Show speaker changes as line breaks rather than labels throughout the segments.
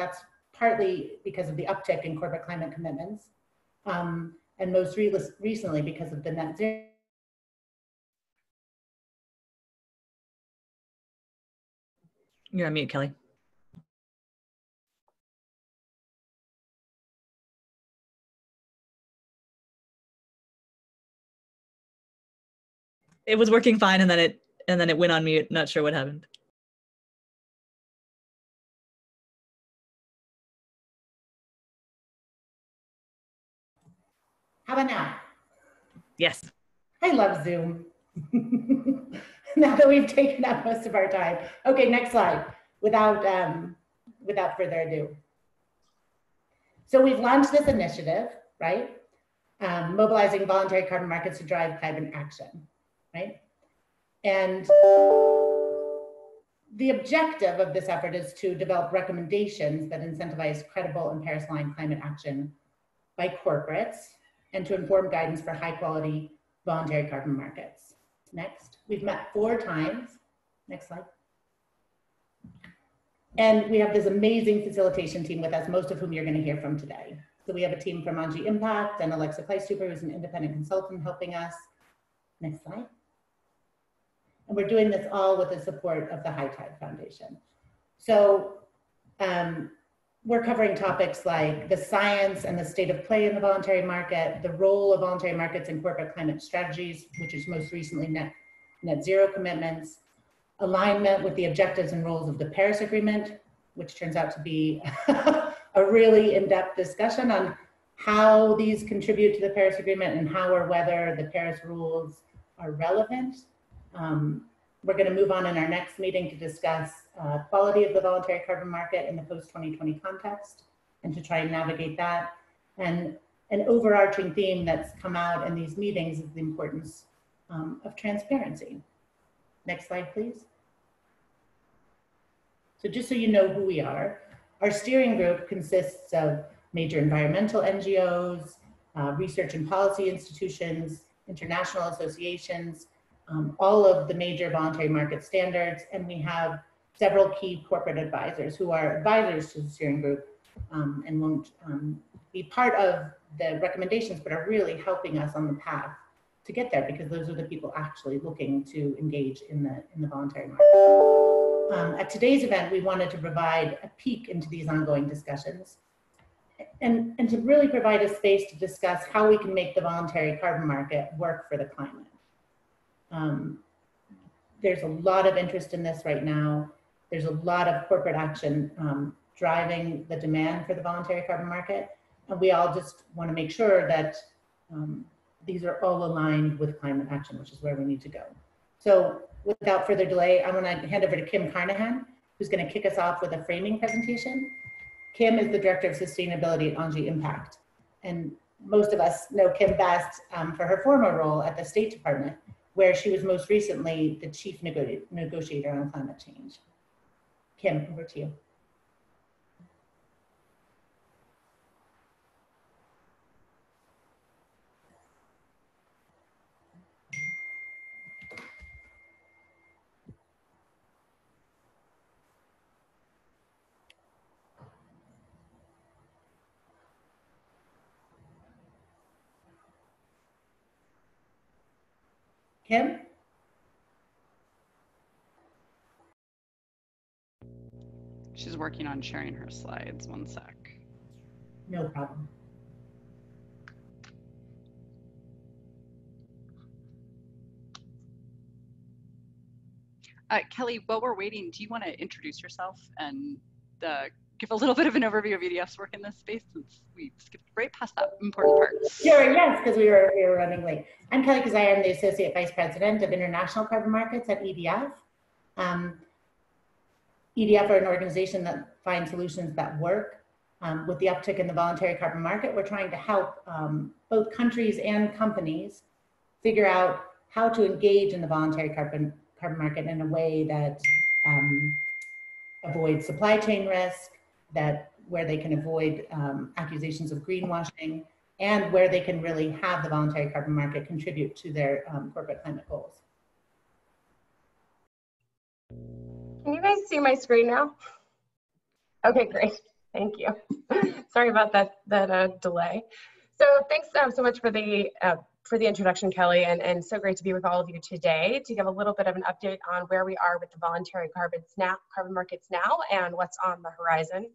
that's partly because of the uptick in corporate climate commitments, um, and most re recently because of the net zero.
You're on mute, Kelly. It was working fine and then it and then it went on mute. Not sure what happened.
How about now?
Yes.
I love Zoom. now that we've taken up most of our time. Okay, next slide. Without um, without further ado. So we've launched this initiative, right? Um, mobilizing voluntary carbon markets to drive climate action, right? And the objective of this effort is to develop recommendations that incentivize credible and Paris-aligned climate action by corporates and to inform guidance for high quality voluntary carbon markets. Next, we've met four times. Next slide. And we have this amazing facilitation team with us, most of whom you're gonna hear from today. So we have a team from Engie Impact and Alexa Kleistuber, who's an independent consultant helping us. Next slide. And we're doing this all with the support of the High Tide Foundation. So um, we're covering topics like the science and the state of play in the voluntary market, the role of voluntary markets in corporate climate strategies, which is most recently net, net zero commitments, alignment with the objectives and roles of the Paris Agreement, which turns out to be a really in-depth discussion on how these contribute to the Paris Agreement and how or whether the Paris rules are relevant. Um, we're going to move on in our next meeting to discuss uh, quality of the voluntary carbon market in the post-2020 context and to try and navigate that. And an overarching theme that's come out in these meetings is the importance um, of transparency. Next slide, please. So just so you know who we are, our steering group consists of major environmental NGOs, uh, research and policy institutions, international associations, um, all of the major voluntary market standards, and we have several key corporate advisors who are advisors to the steering group um, and won't um, be part of the recommendations, but are really helping us on the path to get there because those are the people actually looking to engage in the, in the voluntary market. Um, at today's event, we wanted to provide a peek into these ongoing discussions and, and to really provide a space to discuss how we can make the voluntary carbon market work for the climate. Um, there's a lot of interest in this right now. There's a lot of corporate action um, driving the demand for the voluntary carbon market. And we all just want to make sure that um, these are all aligned with climate action, which is where we need to go. So without further delay, I'm going to hand over to Kim Carnahan, who's going to kick us off with a framing presentation. Kim is the Director of Sustainability at Engie Impact. And most of us know Kim best um, for her former role at the State Department, where she was most recently the chief nego negotiator on climate change. Kim, over to you. Kim?
She's working on sharing her slides. One sec.
No problem.
Uh, Kelly, while we're waiting, do you want to introduce yourself and uh, give a little bit of an overview of EDF's work in this space since we skipped right past that important part.
Sure, yes, because we were, we were running late. I'm Kelly Kizzier, I'm the Associate Vice President of International Carbon Markets at EDF. Um, EDF are an organization that finds solutions that work. Um, with the uptick in the voluntary carbon market, we're trying to help um, both countries and companies figure out how to engage in the voluntary carbon, carbon market in a way that um, avoids supply chain risk, that where they can avoid um, accusations of greenwashing and where they can really have the voluntary carbon market contribute to their um, corporate climate goals.
Can you guys see my screen now? Okay, great. Thank you. Sorry about that that uh, delay. So thanks um, so much for the uh, for the introduction, Kelly, and, and so great to be with all of you today to give a little bit of an update on where we are with the voluntary carbon snap carbon markets now and what's on the horizon.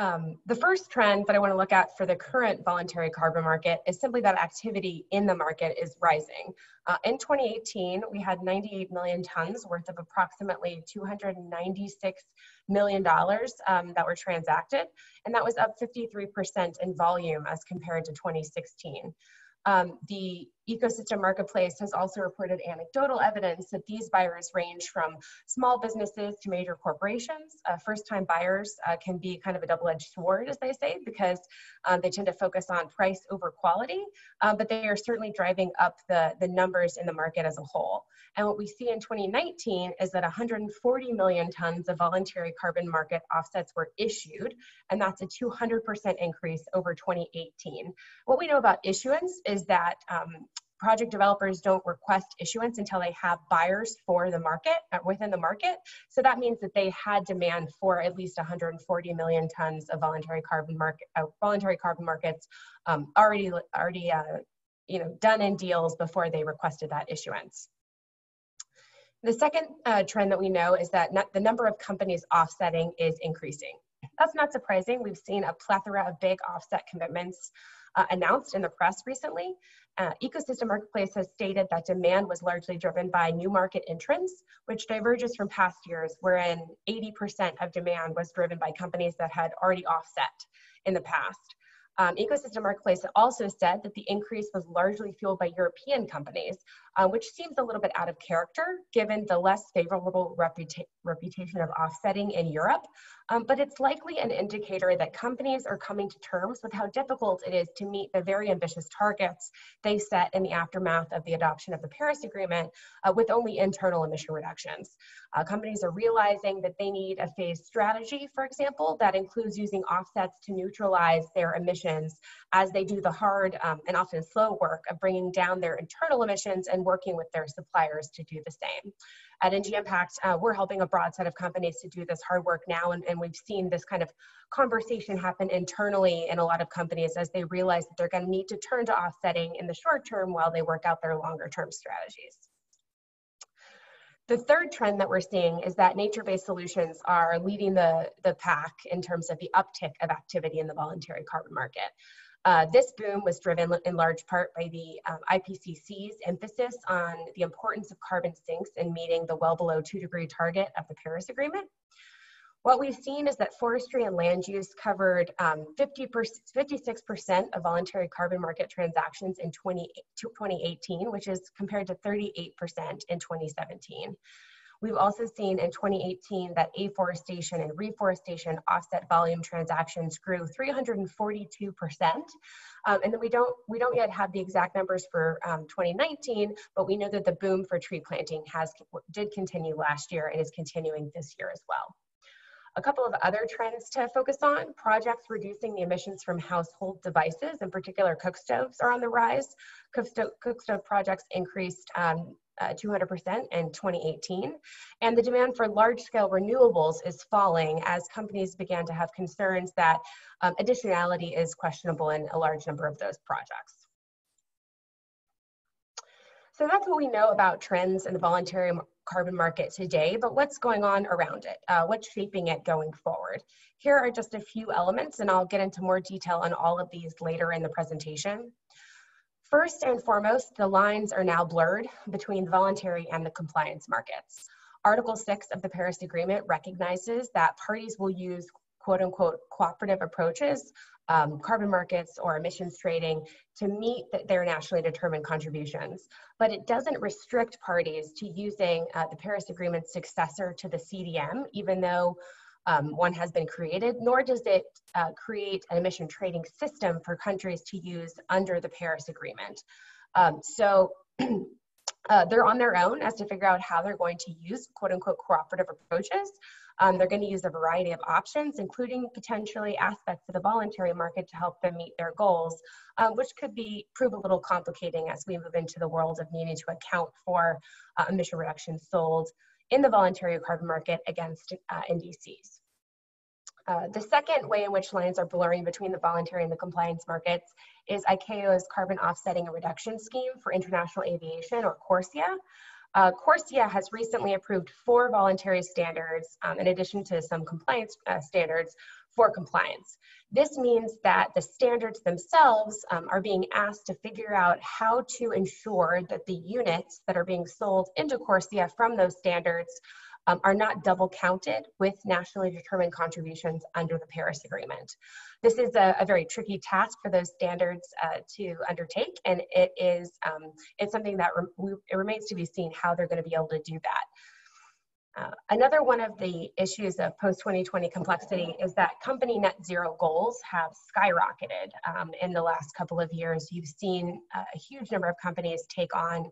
Um, the first trend that I want to look at for the current voluntary carbon market is simply that activity in the market is rising. Uh, in 2018, we had 98 million tons worth of approximately 296 million dollars um, that were transacted, and that was up 53% in volume as compared to 2016. Um, the ecosystem marketplace has also reported anecdotal evidence that these buyers range from small businesses to major corporations. Uh, first time buyers uh, can be kind of a double edged sword, as they say, because um, they tend to focus on price over quality, um, but they are certainly driving up the, the numbers in the market as a whole. And what we see in 2019 is that 140 million tons of voluntary carbon market offsets were issued, and that's a 200% increase over 2018. What we know about issuance is that um, project developers don't request issuance until they have buyers for the market uh, within the market. So that means that they had demand for at least 140 million tons of voluntary carbon market uh, voluntary carbon markets um, already already uh, you know done in deals before they requested that issuance. The second uh, trend that we know is that the number of companies offsetting is increasing. That's not surprising. We've seen a plethora of big offset commitments uh, announced in the press recently. Uh, Ecosystem Marketplace has stated that demand was largely driven by new market entrants, which diverges from past years, wherein 80% of demand was driven by companies that had already offset in the past. Um, Ecosystem Marketplace also said that the increase was largely fueled by European companies, uh, which seems a little bit out of character given the less favorable reputa reputation of offsetting in Europe. Um, but it's likely an indicator that companies are coming to terms with how difficult it is to meet the very ambitious targets they set in the aftermath of the adoption of the Paris Agreement uh, with only internal emission reductions. Uh, companies are realizing that they need a phased strategy, for example, that includes using offsets to neutralize their emissions as they do the hard um, and often slow work of bringing down their internal emissions and working with their suppliers to do the same. At Engie Impact, uh, we're helping a broad set of companies to do this hard work now, and, and we've seen this kind of conversation happen internally in a lot of companies as they realize that they're going to need to turn to offsetting in the short term while they work out their longer term strategies. The third trend that we're seeing is that nature-based solutions are leading the, the pack in terms of the uptick of activity in the voluntary carbon market. Uh, this boom was driven in large part by the um, IPCC's emphasis on the importance of carbon sinks in meeting the well below two degree target of the Paris Agreement. What we've seen is that forestry and land use covered um, 50 56% of voluntary carbon market transactions in 20, 2018, which is compared to 38% in 2017. We've also seen in 2018 that afforestation and reforestation offset volume transactions grew 342%. Um, and then we don't we don't yet have the exact numbers for um, 2019, but we know that the boom for tree planting has did continue last year and is continuing this year as well. A couple of other trends to focus on, projects reducing the emissions from household devices, in particular cook stoves are on the rise. Cook stove, cook stove projects increased um, uh, 200% in 2018. And the demand for large scale renewables is falling as companies began to have concerns that um, additionality is questionable in a large number of those projects. So that's what we know about trends in the voluntary carbon market today, but what's going on around it? Uh, what's shaping it going forward? Here are just a few elements, and I'll get into more detail on all of these later in the presentation. First and foremost, the lines are now blurred between the voluntary and the compliance markets. Article 6 of the Paris Agreement recognizes that parties will use quote unquote cooperative approaches um, carbon markets or emissions trading to meet their nationally determined contributions. But it doesn't restrict parties to using uh, the Paris Agreement's successor to the CDM, even though um, one has been created, nor does it uh, create an emission trading system for countries to use under the Paris Agreement. Um, so uh, they're on their own as to figure out how they're going to use quote unquote cooperative approaches. Um, they're going to use a variety of options, including potentially aspects of the voluntary market to help them meet their goals, um, which could be prove a little complicating as we move into the world of needing to account for uh, emission reductions sold in the voluntary carbon market against uh, NDCs. Uh, the second way in which lines are blurring between the voluntary and the compliance markets is ICAO's carbon offsetting and reduction scheme for international aviation, or CORSIA. Uh, CORSIA has recently approved four voluntary standards um, in addition to some compliance uh, standards for compliance. This means that the standards themselves um, are being asked to figure out how to ensure that the units that are being sold into CORSIA from those standards um, are not double counted with nationally determined contributions under the Paris Agreement. This is a, a very tricky task for those standards uh, to undertake, and it is um, it's something that re it remains to be seen how they're going to be able to do that. Uh, another one of the issues of post-2020 complexity is that company net zero goals have skyrocketed um, in the last couple of years. You've seen uh, a huge number of companies take on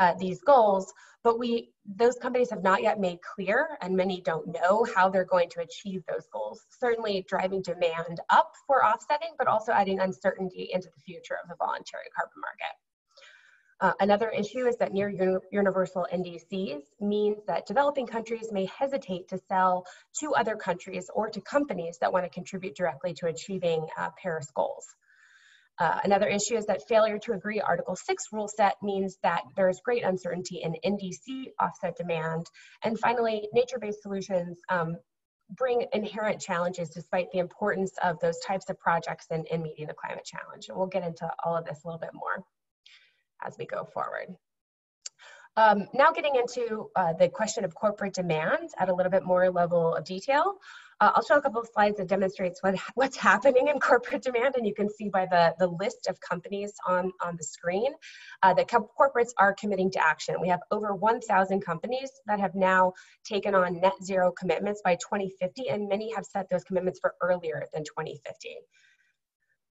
uh, these goals, but we those companies have not yet made clear, and many don't know how they're going to achieve those goals. Certainly driving demand up for offsetting, but also adding uncertainty into the future of the voluntary carbon market. Uh, another issue is that near universal NDCs means that developing countries may hesitate to sell to other countries or to companies that want to contribute directly to achieving uh, Paris goals. Uh, another issue is that failure to agree Article 6 rule set means that there's great uncertainty in NDC offset demand. And finally, nature-based solutions um, bring inherent challenges despite the importance of those types of projects in, in meeting the climate challenge. And we'll get into all of this a little bit more as we go forward. Um, now getting into uh, the question of corporate demand at a little bit more level of detail. Uh, I'll show a couple of slides that demonstrates what, what's happening in corporate demand, and you can see by the, the list of companies on, on the screen uh, that corporates are committing to action. We have over 1,000 companies that have now taken on net zero commitments by 2050, and many have set those commitments for earlier than 2050.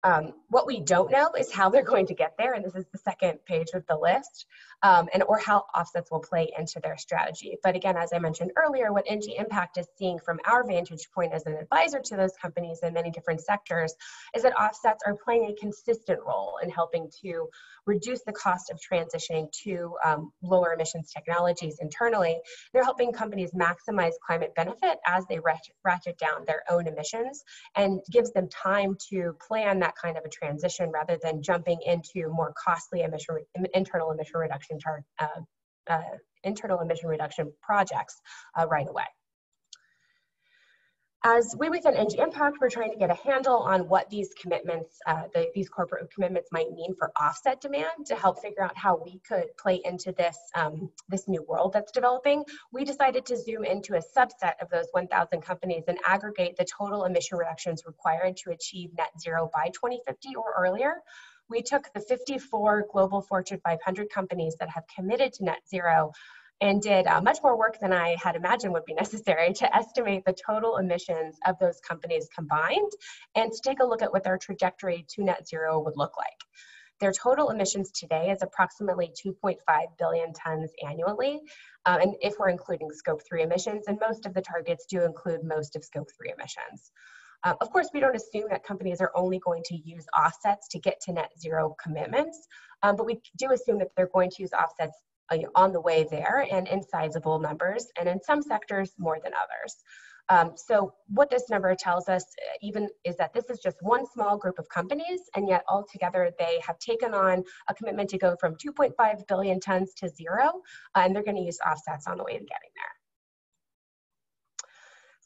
Um, what we don't know is how they're going to get there, and this is the second page of the list, um, and or how offsets will play into their strategy. But again, as I mentioned earlier, what Engie Impact is seeing from our vantage point as an advisor to those companies in many different sectors is that offsets are playing a consistent role in helping to reduce the cost of transitioning to um, lower emissions technologies internally. They're helping companies maximize climate benefit as they ratchet, ratchet down their own emissions and gives them time to plan that kind of a transition rather than jumping into more costly emission, internal emission reduction uh, uh, internal emission reduction projects uh, right away. As we within Engie Impact, we're trying to get a handle on what these commitments, uh, the, these corporate commitments might mean for offset demand to help figure out how we could play into this, um, this new world that's developing. We decided to zoom into a subset of those 1,000 companies and aggregate the total emission reductions required to achieve net zero by 2050 or earlier. We took the 54 global Fortune 500 companies that have committed to net zero and did uh, much more work than I had imagined would be necessary to estimate the total emissions of those companies combined and to take a look at what their trajectory to net zero would look like. Their total emissions today is approximately 2.5 billion tons annually, um, and if we're including scope 3 emissions, and most of the targets do include most of scope 3 emissions. Uh, of course, we don't assume that companies are only going to use offsets to get to net zero commitments, um, but we do assume that they're going to use offsets uh, on the way there and in sizable numbers, and in some sectors more than others. Um, so what this number tells us uh, even is that this is just one small group of companies, and yet altogether they have taken on a commitment to go from 2.5 billion tons to zero, uh, and they're going to use offsets on the way to getting there.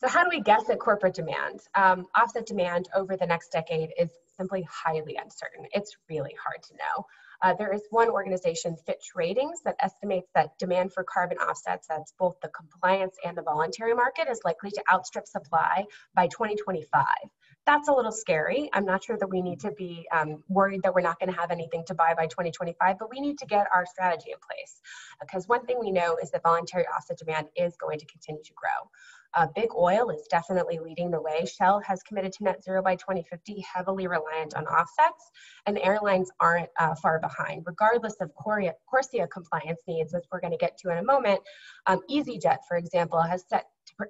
So how do we guess at corporate demand? Um, offset demand over the next decade is simply highly uncertain. It's really hard to know. Uh, there is one organization, Fitch Ratings, that estimates that demand for carbon offsets, that's both the compliance and the voluntary market, is likely to outstrip supply by 2025. That's a little scary. I'm not sure that we need to be um, worried that we're not going to have anything to buy by 2025, but we need to get our strategy in place. Because one thing we know is that voluntary offset demand is going to continue to grow. Uh, big oil is definitely leading the way. Shell has committed to net zero by 2050, heavily reliant on offsets, and airlines aren't uh, far behind. Regardless of CORSIA compliance needs, which we're going to get to in a moment, um, EasyJet, for example, has set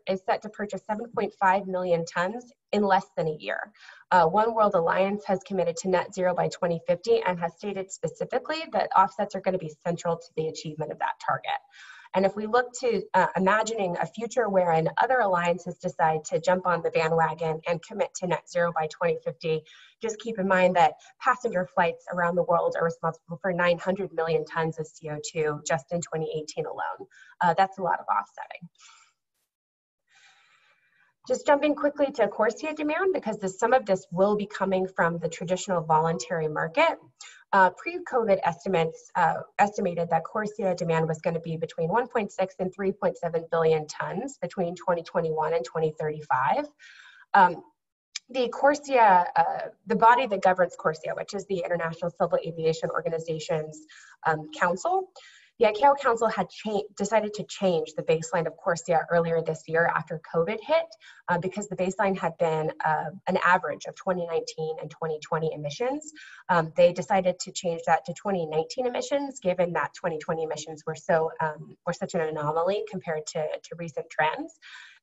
is set to purchase 7.5 million tons in less than a year. Uh, One World Alliance has committed to net zero by 2050 and has stated specifically that offsets are going to be central to the achievement of that target. And if we look to uh, imagining a future wherein other alliances decide to jump on the bandwagon and commit to net zero by 2050, just keep in mind that passenger flights around the world are responsible for 900 million tons of CO2 just in 2018 alone. Uh, that's a lot of offsetting. Just jumping quickly to CORSIA demand because this, some of this will be coming from the traditional voluntary market. Uh, Pre-COVID estimates uh, estimated that CORSIA demand was going to be between 1.6 and 3.7 billion tons between 2021 and 2035. Um, the CORSIA, uh, the body that governs CORSIA, which is the International Civil Aviation Organization's um, council, the ICAO Council had decided to change the baseline of CORSIA earlier this year after COVID hit uh, because the baseline had been uh, an average of 2019 and 2020 emissions. Um, they decided to change that to 2019 emissions given that 2020 emissions were so um, were such an anomaly compared to, to recent trends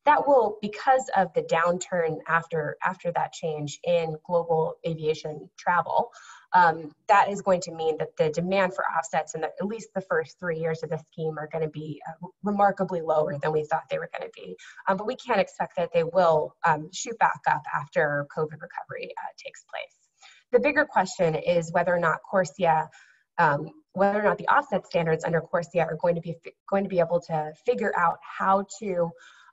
that will because of the downturn after after that change in global aviation travel um, that is going to mean that the demand for offsets in the, at least the first three years of the scheme are going to be uh, remarkably lower than we thought they were going to be um, but we can't expect that they will um, shoot back up after covid recovery uh, takes place the bigger question is whether or not corsia um, whether or not the offset standards under CORSIA are going to be going to be able to figure out how to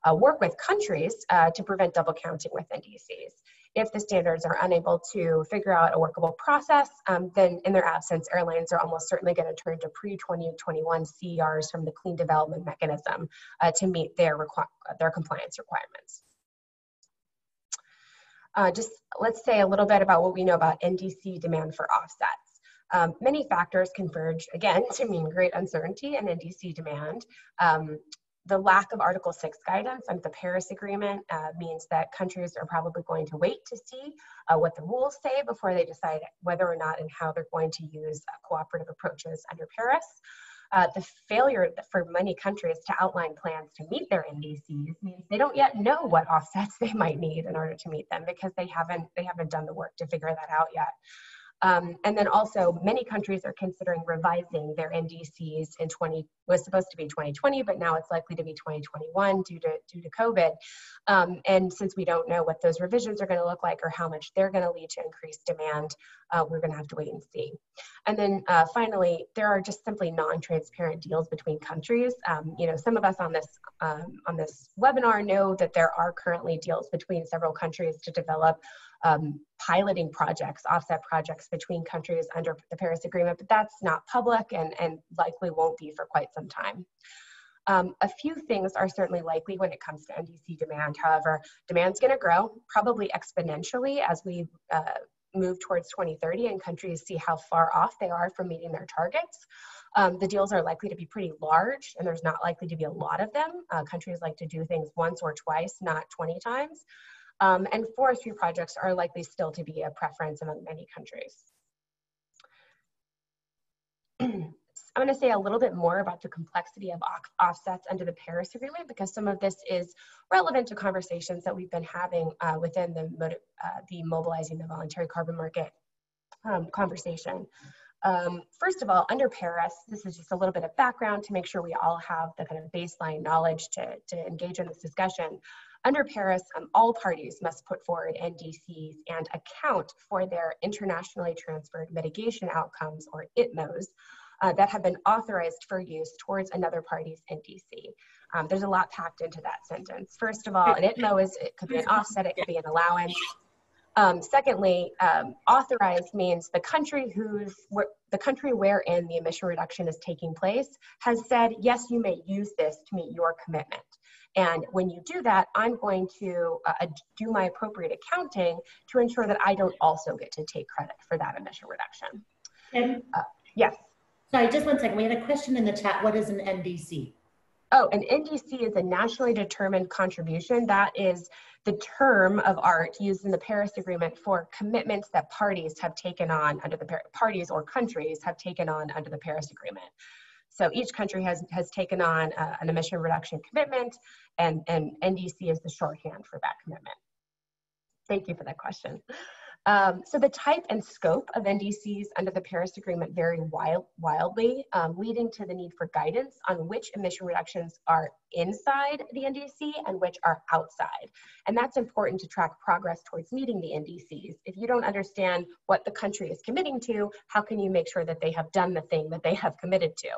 uh, work with countries uh, to prevent double counting with NDCs. If the standards are unable to figure out a workable process, um, then in their absence, airlines are almost certainly going to turn to pre-2021 CERs from the Clean Development Mechanism uh, to meet their, their compliance requirements. Uh, just let's say a little bit about what we know about NDC demand for offsets. Um, many factors converge, again, to mean great uncertainty in NDC demand. Um, the lack of Article 6 guidance under the Paris Agreement uh, means that countries are probably going to wait to see uh, what the rules say before they decide whether or not and how they're going to use uh, cooperative approaches under Paris. Uh, the failure for many countries to outline plans to meet their NDCs means they don't yet know what offsets they might need in order to meet them because they haven't they haven't done the work to figure that out yet. Um, and then also many countries are considering revising their NDCs in 20, was supposed to be 2020, but now it's likely to be 2021 due to, due to COVID. Um, and since we don't know what those revisions are gonna look like or how much they're gonna lead to increased demand, uh, we're gonna have to wait and see. And then uh, finally, there are just simply non-transparent deals between countries. Um, you know, some of us on this, um, on this webinar know that there are currently deals between several countries to develop um, piloting projects, offset projects between countries under the Paris Agreement, but that's not public and, and likely won't be for quite some time. Um, a few things are certainly likely when it comes to NDC demand. However, demand's going to grow probably exponentially as we uh, move towards 2030 and countries see how far off they are from meeting their targets. Um, the deals are likely to be pretty large and there's not likely to be a lot of them. Uh, countries like to do things once or twice, not 20 times. Um, and forestry projects are likely still to be a preference among many countries. I'm going to say a little bit more about the complexity of offsets under the Paris Agreement because some of this is relevant to conversations that we've been having uh, within the, uh, the mobilizing the voluntary carbon market um, conversation. Um, first of all, under Paris, this is just a little bit of background to make sure we all have the kind of baseline knowledge to, to engage in this discussion. Under Paris, um, all parties must put forward NDCs and account for their internationally transferred mitigation outcomes, or ITMOs, uh, that have been authorized for use towards another party's NDC. Um, there's a lot packed into that sentence. First of all, an ITMO is, it could be an offset, it could be an allowance. Um, secondly, um, authorized means the country whose the country wherein the emission reduction is taking place has said, yes, you may use this to meet your commitment. And when you do that, I'm going to uh, do my appropriate accounting to ensure that I don't also get to take credit for that emission reduction.
And uh,
yes.
Sorry, just one second. We had a question in the chat. What is an NDC?
Oh, an NDC is a nationally determined contribution. That is the term of art used in the Paris Agreement for commitments that parties have taken on under the parties or countries have taken on under the Paris Agreement. So each country has, has taken on uh, an emission reduction commitment and, and NDC is the shorthand for that commitment. Thank you for that question. Um, so the type and scope of NDCs under the Paris Agreement vary wild, wildly, um, leading to the need for guidance on which emission reductions are inside the NDC and which are outside. And that's important to track progress towards meeting the NDCs. If you don't understand what the country is committing to, how can you make sure that they have done the thing that they have committed to?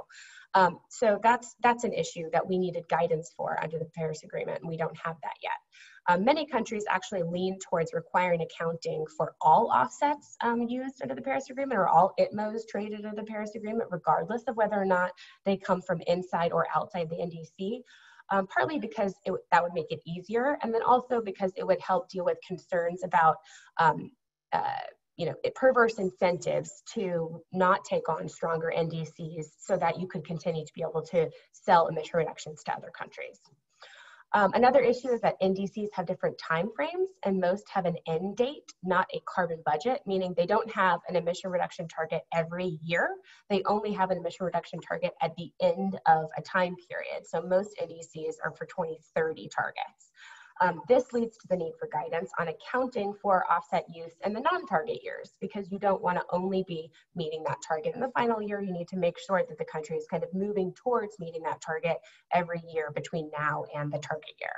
Um, so that's that's an issue that we needed guidance for under the Paris Agreement, and we don't have that yet. Uh, many countries actually lean towards requiring accounting for all offsets um, used under the Paris Agreement or all ITMOs traded under the Paris Agreement, regardless of whether or not they come from inside or outside the NDC. Um, partly because it, that would make it easier, and then also because it would help deal with concerns about um, uh, you know, perverse incentives to not take on stronger NDCs so that you could continue to be able to sell emission reductions to other countries. Um, another issue is that NDCs have different time frames and most have an end date, not a carbon budget, meaning they don't have an emission reduction target every year. They only have an emission reduction target at the end of a time period. So most NDCs are for 2030 targets. Um, this leads to the need for guidance on accounting for offset use in the non-target years because you don't want to only be meeting that target in the final year. You need to make sure that the country is kind of moving towards meeting that target every year between now and the target year.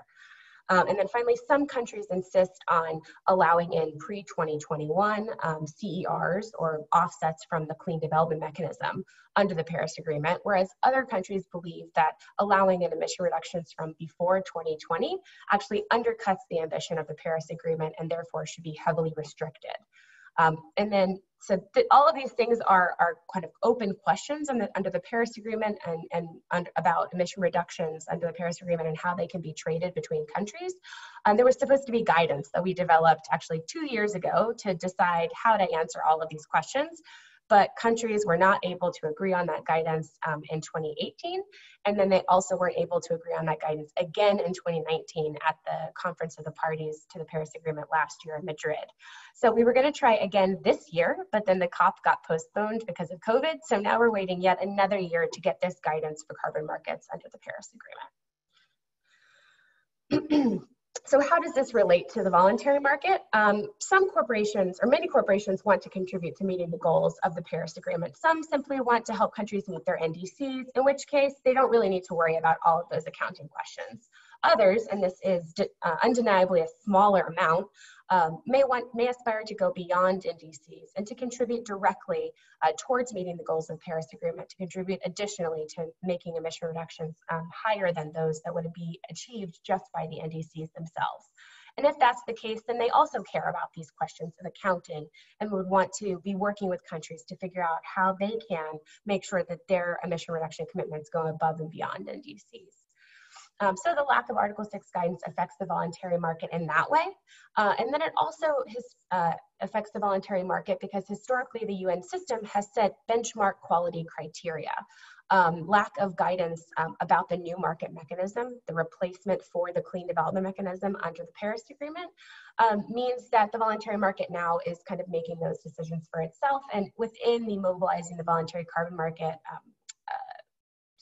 Um, and then finally, some countries insist on allowing in pre-2021 um, CERs or offsets from the Clean Development Mechanism under the Paris Agreement, whereas other countries believe that allowing in emission reductions from before 2020 actually undercuts the ambition of the Paris Agreement and therefore should be heavily restricted. Um, and then, so all of these things are, are kind of open questions the, under the Paris Agreement and, and under, about emission reductions under the Paris Agreement and how they can be traded between countries. Um, there was supposed to be guidance that we developed actually two years ago to decide how to answer all of these questions but countries were not able to agree on that guidance um, in 2018. And then they also weren't able to agree on that guidance again in 2019 at the Conference of the Parties to the Paris Agreement last year in Madrid. So we were going to try again this year, but then the COP got postponed because of COVID. So now we're waiting yet another year to get this guidance for carbon markets under the Paris Agreement. So how does this relate to the voluntary market? Um, some corporations, or many corporations, want to contribute to meeting the goals of the Paris Agreement. Some simply want to help countries meet their NDCs, in which case they don't really need to worry about all of those accounting questions. Others, and this is uh, undeniably a smaller amount, um, may want may aspire to go beyond NDCs and to contribute directly uh, towards meeting the goals of the Paris Agreement, to contribute additionally to making emission reductions um, higher than those that would be achieved just by the NDCs themselves. And if that's the case, then they also care about these questions of accounting and would want to be working with countries to figure out how they can make sure that their emission reduction commitments go above and beyond NDCs. Um, so the lack of Article 6 guidance affects the voluntary market in that way. Uh, and then it also has, uh, affects the voluntary market because historically the UN system has set benchmark quality criteria. Um, lack of guidance um, about the new market mechanism, the replacement for the clean development mechanism under the Paris Agreement, um, means that the voluntary market now is kind of making those decisions for itself. And within the mobilizing the voluntary carbon market um,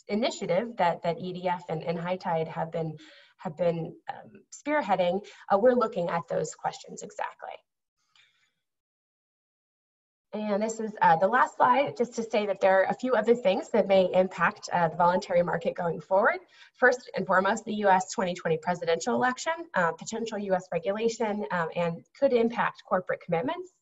initiative that, that EDF and, and High Tide have been, have been um, spearheading, uh, we're looking at those questions exactly. And this is uh, the last slide, just to say that there are a few other things that may impact uh, the voluntary market going forward. First and foremost, the US 2020 presidential election, uh, potential US regulation, um, and could impact corporate commitments.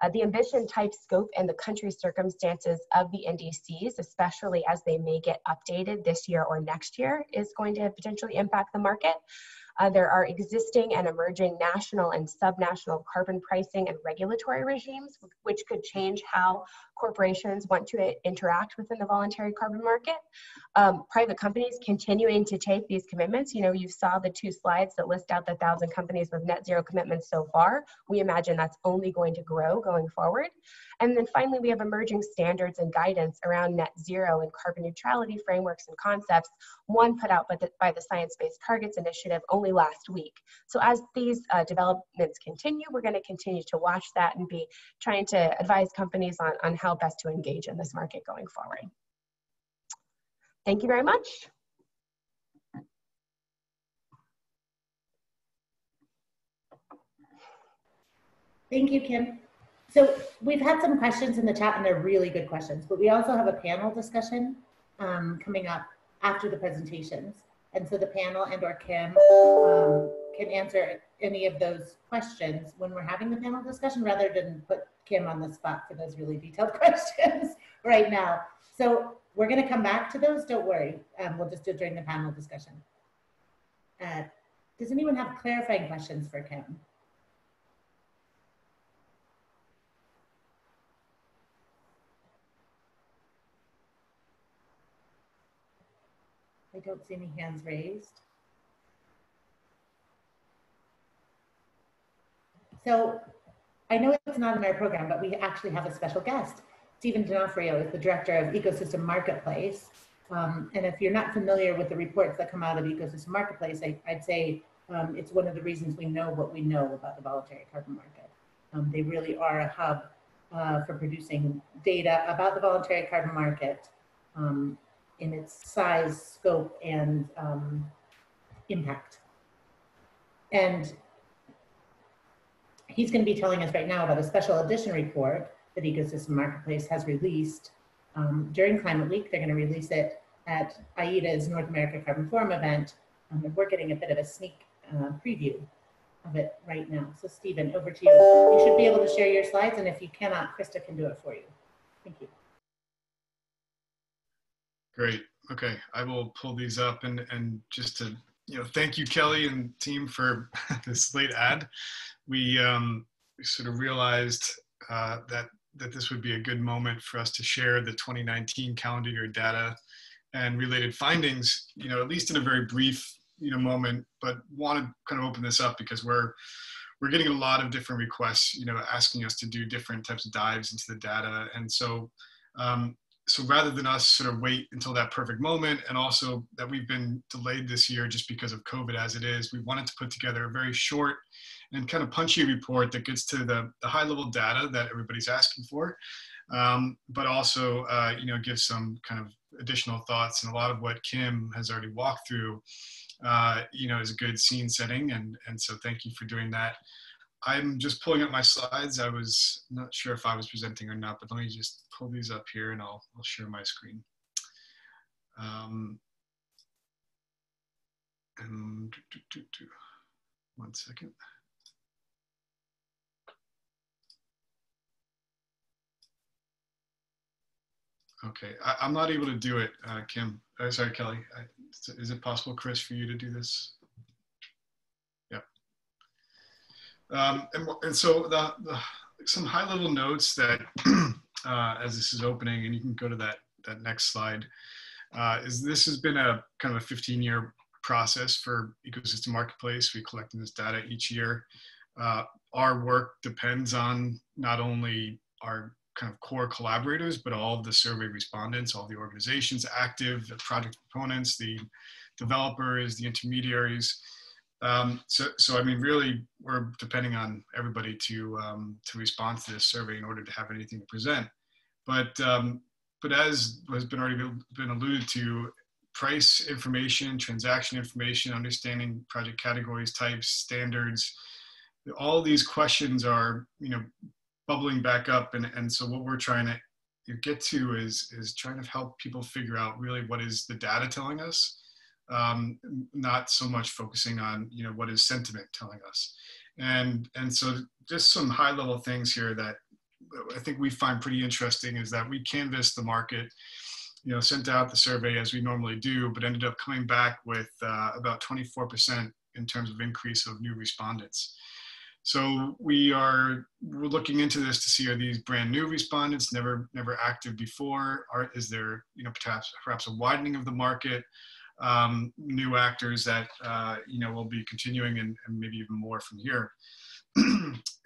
Uh, the ambition type scope and the country circumstances of the NDCs, especially as they may get updated this year or next year, is going to potentially impact the market. Uh, there are existing and emerging national and subnational carbon pricing and regulatory regimes, which could change how corporations want to interact within the voluntary carbon market. Um, private companies continuing to take these commitments. You know, you saw the two slides that list out the thousand companies with net zero commitments so far. We imagine that's only going to grow going forward. And then finally, we have emerging standards and guidance around net zero and carbon neutrality frameworks and concepts, one put out by the, by the Science Based Targets Initiative only last week. So as these uh, developments continue, we're going to continue to watch that and be trying to advise companies on, on how best to engage in this market going forward. Thank you very much.
Thank you, Kim. So we've had some questions in the chat and they're really good questions, but we also have a panel discussion um, coming up after the presentations. And so the panel and or Kim um, can answer any of those questions when we're having the panel discussion rather than put Kim on the spot for those really detailed questions right now. So we're gonna come back to those, don't worry. Um, we'll just do it during the panel discussion. Uh, does anyone have clarifying questions for Kim? I don't see any hands raised. So I know it's not in our program, but we actually have a special guest. Stephen Donofrio is the director of Ecosystem Marketplace. Um, and if you're not familiar with the reports that come out of Ecosystem Marketplace, I, would say um, it's one of the reasons we know what we know about the voluntary carbon market. Um, they really are a hub uh, for producing data about the voluntary carbon market um, in its size, scope, and um, impact. And he's going to be telling us right now about a special edition report that Ecosystem Marketplace has released um, during Climate Week. They're going to release it at IETA's North America Carbon Forum event. Um, and we're getting a bit of a sneak uh, preview of it right now. So Stephen, over to you. You should be able to share your slides, and if you cannot, Krista can do it for you. Thank you.
Great. Okay, I will pull these up and and just to you know thank you Kelly and team for this late ad. We um, sort of realized uh, that that this would be a good moment for us to share the 2019 calendar year data and related findings. You know, at least in a very brief you know moment, but want to kind of open this up because we're we're getting a lot of different requests, you know, asking us to do different types of dives into the data, and so um, so rather than us sort of wait until that perfect moment and also that we've been delayed this year just because of covid as it is we wanted to put together a very short and kind of punchy report that gets to the, the high level data that everybody's asking for. Um, but also uh, you know give some kind of additional thoughts and a lot of what kim has already walked through uh, you know is a good scene setting. And and so thank you for doing that I'm just pulling up my slides. I was not sure if I was presenting or not, but let me just pull these up here and I'll, I'll share my screen. Um, and do, do, do, one second. Okay, I, am not able to do it, uh, Kim. Oh, sorry, Kelly. I, is it possible, Chris, for you to do this? Um, and, and, so the, the, some high level notes that uh, as this is opening, and you can go to that, that next slide, uh, is this has been a kind of a 15 year process for Ecosystem Marketplace. We collecting this data each year. Uh, our work depends on not only our kind of core collaborators, but all of the survey respondents, all the organizations active, the project proponents, the developers, the intermediaries. Um, so, so I mean, really, we're depending on everybody to um, to respond to this survey in order to have anything to present. But um, but as has been already been alluded to, price information, transaction information, understanding project categories, types, standards, all these questions are you know bubbling back up, and and so what we're trying to get to is is trying to help people figure out really what is the data telling us um, not so much focusing on you know what is sentiment telling us. And and so just some high level things here that i think we find pretty interesting is that we canvassed the market you know sent out the survey as we normally do but ended up coming back with uh, about 24% in terms of increase of new respondents. So we are we're looking into this to see are these brand new respondents never never active before? Or is there you know perhaps perhaps a widening of the market um, new actors that uh, you know will be continuing and, and, maybe even more from here.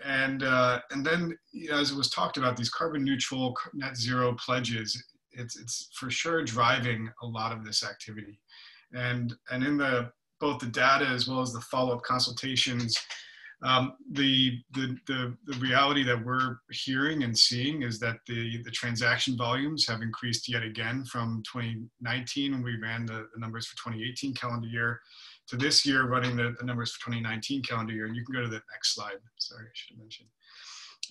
and uh, and then you know, as it was talked about, these carbon neutral net zero pledges, it's it's for sure driving a lot of this activity, and and in the both the data as well as the follow up consultations um, the, the, the, the, reality that we're hearing and seeing is that the, the transaction volumes have increased yet again from 2019 when we ran the, the numbers for 2018 calendar year to this year running the, the numbers for 2019 calendar year. And you can go to the next slide. Sorry, I should have mentioned.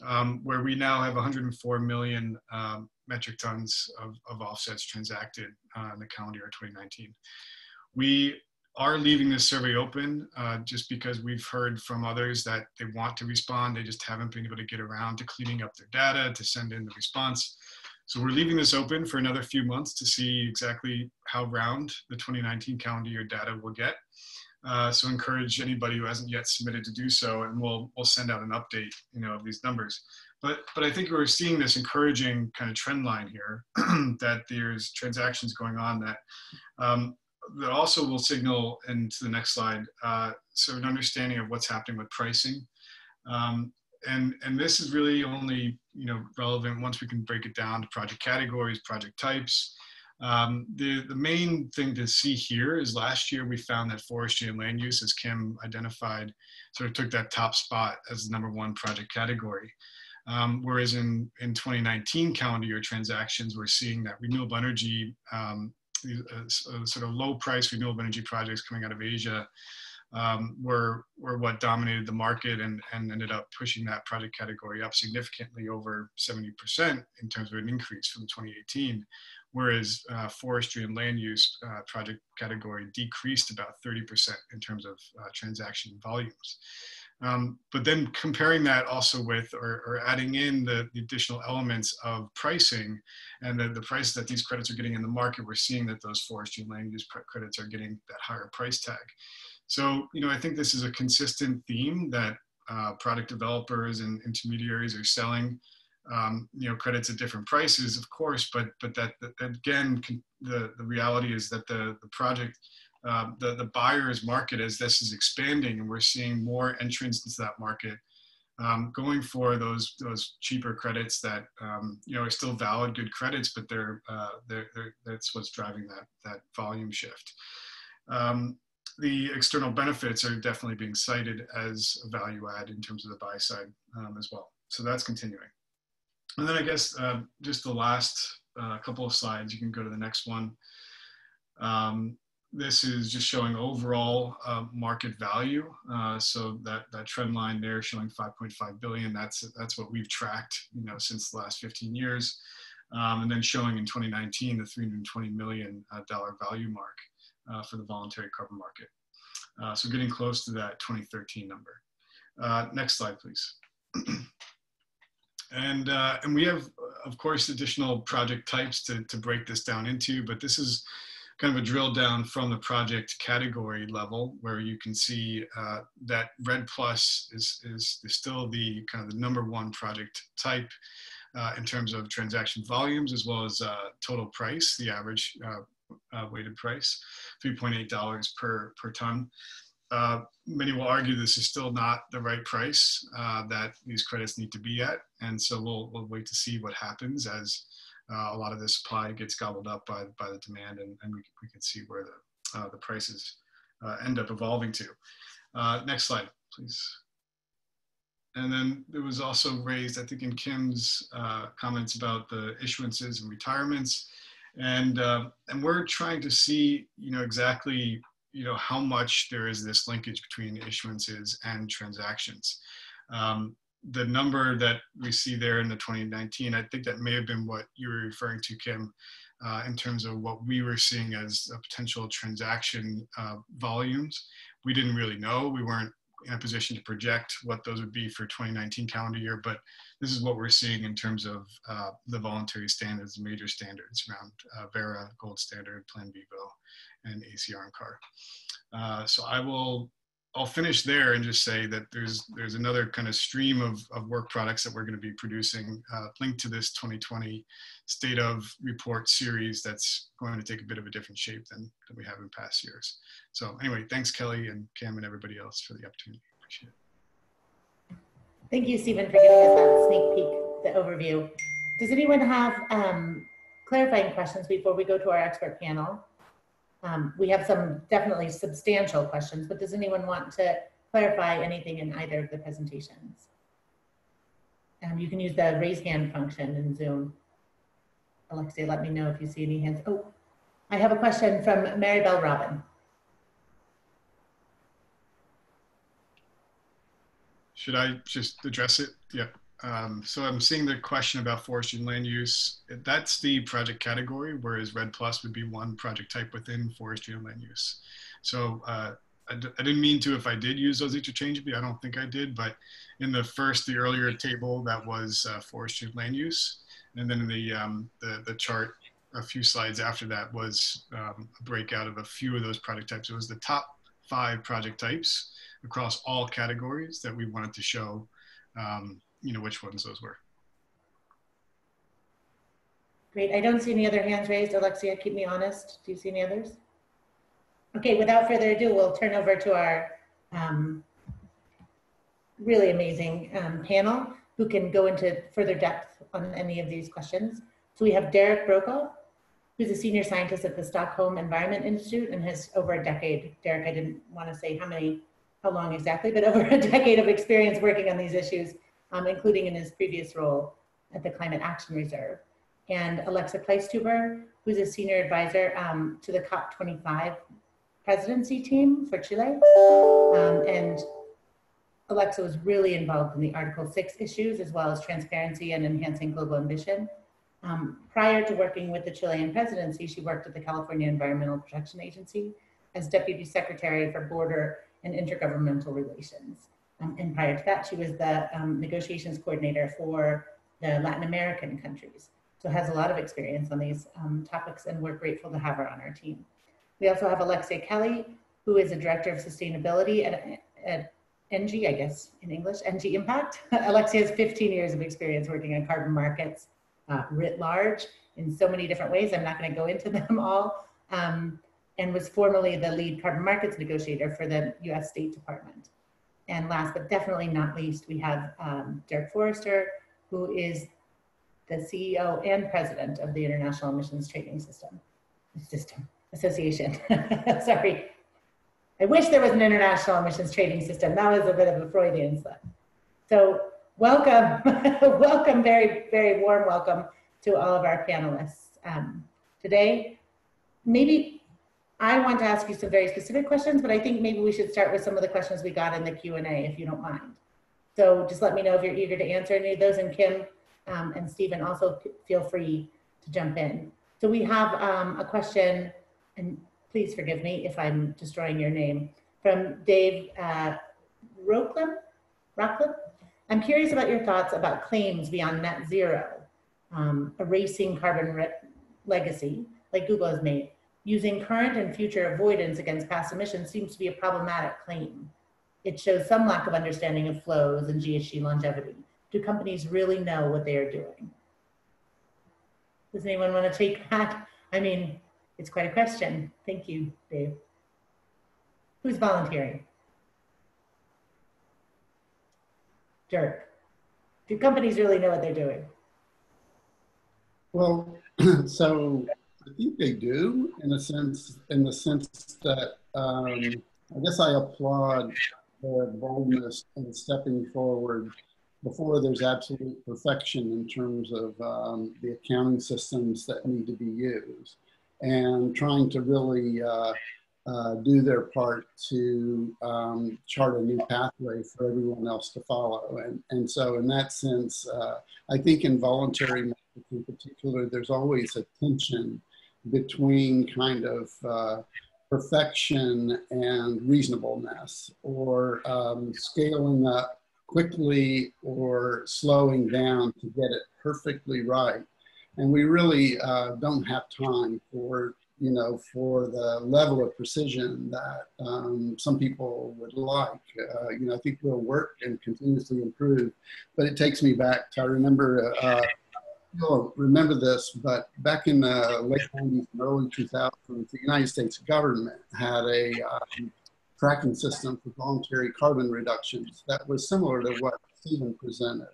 um, where we now have 104 million um, metric tons of, of offsets transacted uh, in the calendar year 2019. We are leaving this survey open uh, just because we've heard from others that they want to respond. They just haven't been able to get around to cleaning up their data to send in the response. So we're leaving this open for another few months to see exactly how round the 2019 calendar year data will get. Uh, so encourage anybody who hasn't yet submitted to do so, and we'll we'll send out an update, you know, of these numbers. But but I think we're seeing this encouraging kind of trend line here that there's transactions going on that um, that also will signal into the next slide, uh, so an understanding of what's happening with pricing. Um, and, and this is really only you know, relevant once we can break it down to project categories, project types. Um, the, the main thing to see here is last year we found that forestry and land use, as Kim identified, sort of took that top spot as the number one project category. Um, whereas in, in 2019 calendar year transactions, we're seeing that renewable energy um, uh, uh, sort of low price renewable energy projects coming out of Asia um, were, were what dominated the market and, and ended up pushing that project category up significantly over 70% in terms of an increase from 2018. Whereas uh, forestry and land use uh, project category decreased about 30% in terms of uh, transaction volumes. Um, but then comparing that also with or, or adding in the, the, additional elements of pricing and the, the price that these credits are getting in the market, we're seeing that those forestry and land use credits are getting that higher price tag. So, you know, I think this is a consistent theme that uh, product developers and intermediaries are selling, um, you know, credits at different prices, of course, but but that, that again, the, the reality is that the, the project um, the, the buyer's market as this is expanding and we're seeing more entrants into that market um, going for those those cheaper credits that um, you know are still valid good credits but they're, uh, they're, they're, that's what's driving that that volume shift. Um, the external benefits are definitely being cited as a value add in terms of the buy side um, as well. So that's continuing. And then I guess uh, just the last uh, couple of slides you can go to the next one. Um, this is just showing overall uh, market value. Uh, so that, that trend line there showing 5.5 billion, that's, that's what we've tracked, you know, since the last 15 years. Um, and then showing in 2019, the 320 million dollar value mark uh, for the voluntary carbon market. Uh, so getting close to that 2013 number. Uh, next slide, please. and, and we have, of course, additional project types to, to break this down into, but this is kind of a drill down from the project category level where you can see uh, that REDD+ is, is, is, still the kind of the number one project type uh, in terms of transaction volumes as well as uh, total price, the average uh, uh, weighted price, $3.8 per, per ton. Uh, many will argue this is still not the right price that these credits need to be at. And so we'll, we'll wait to see what happens as a lot of this supply gets gobbled up by, by the demand and, and we, we can see where the, uh, the prices uh, end up evolving to. Uh, next slide, please. And then there was also raised, I think in Kim's uh, comments about the issuances and retirements. And, uh, and we're trying to see, you know, exactly, you know, how much there is this linkage between issuances and transactions. Um, the number that we see there in the 2019, I think that may have been what you were referring to, Kim, uh, in terms of what we were seeing as potential transaction uh, volumes. We didn't really know. We weren't in a position to project what those would be for 2019 calendar year, but this is what we're seeing in terms of uh, the voluntary standards, major standards around uh, Verra, Gold Standard, Plan Vivo, and ACR and CAR. Uh, so I will I'll finish there and just say that there's there's another kind of stream of, of work products that we're going to be producing uh, linked to this 2020 state of report series that's going to take a bit of a different shape than, than we have in past years. So anyway, thanks Kelly and Cam and everybody else for the opportunity. Appreciate it.
Thank you, Stephen, for giving us that sneak peek, the overview. Does anyone have um, clarifying questions before we go to our expert panel? Um, we have some definitely substantial questions, but does anyone want to clarify anything in either of the presentations? Um, you can use the raise hand function in Zoom. Alexia, let me know if you see any hands. Oh, I have a question from Maribel Robin.
Should I just address it? Yeah. Um, so I'm seeing the question about forestry and land use. That's the project category, whereas REDD+ would be one project type within forestry and land use. So uh, I d- I didn't mean to if I did use those interchangeably. I don't think I did, but in the first, the earlier table, that was uh, forestry and land use. And then in the, um, the, the chart a few slides after that was um, a breakout of a few of those project types. It was the top five project types across all categories that we wanted to show, um, you know, which ones those were.
Great. I don't see any other hands raised. Alexia, keep me honest. Do you see any others? Okay, without further ado, we'll turn over to our um, really amazing um, panel who can go into further depth on any of these questions. So we have Derik Broekhoff, who's a senior scientist at the Stockholm Environment Institute and has over a decade, Derik, I didn't want to say how many, how long exactly, but over a decade of experience working on these issues, um, including in his previous role at the Climate Action Reserve. And Alexa Kleysteuber, who's a senior advisor um, to the COP25 presidency team for Chile. Um, and Alexa was really involved in the Article 6 issues as well as transparency and enhancing global ambition. Um, prior to working with the Chilean presidency, she worked at the California Environmental Protection Agency as Deputy Secretary for Border and Intergovernmental Relations. Um, and prior to that, she was the um, negotiations coordinator for the Latin American countries. So has a lot of experience on these um, topics and we're grateful to have her on our team. We also have Alexia Kelly, who is a Director of Sustainability at, at Engie, I guess in English, Engie Impact. Alexia has 15 years of experience working on carbon markets uh, writ large in so many different ways. I'm not going to go into them all. Um, and was formerly the lead carbon markets negotiator for the US State Department. And last but definitely not least, we have um, Dirk Forrister, who is the CEO and president of the International Emissions Trading System, System Association. Sorry. I wish there was an international emissions trading system. That was a bit of a Freudian slip. So welcome, welcome, very, very warm welcome to all of our panelists um, today. Maybe I want to ask you some very specific questions, but I think maybe we should start with some of the questions we got in the Q&A, if you don't mind. So just let me know if you're eager to answer any of those, and Kim um, and Stephen also feel free to jump in. So we have um, a question, and please forgive me if I'm destroying your name, from Dave uh. Rocklin? I'm curious about your thoughts about claims beyond net zero, um, erasing carbon legacy, like Google has made. Using current and future avoidance against past emissions seems to be a problematic claim. It shows some lack of understanding of flows and GHG longevity. Do companies really know what they are doing? Does anyone want to take that? I mean, it's quite a question. Thank you, Dave. Who's volunteering? Dirk, do companies really know what they're doing?
Well, so I think they do in a sense, in the sense that um, I guess I applaud their boldness in stepping forward before there's absolute perfection in terms of um, the accounting systems that need to be used and trying to really uh, uh, do their part to um, chart a new pathway for everyone else to follow. And, and so in that sense, uh, I think in voluntary in particular, there's always a tension between kind of uh, perfection and reasonableness or um, scaling up quickly or slowing down to get it perfectly right. And we really uh, don't have time for you know, for the level of precision that um, some people would like. Uh, you know, I think we'll work and continuously improve. But it takes me back to, I remember, uh, you'll remember this, but back in the late 90s and early 2000s, the United States government had a um, tracking system for voluntary carbon reductions that was similar to what Stephen presented.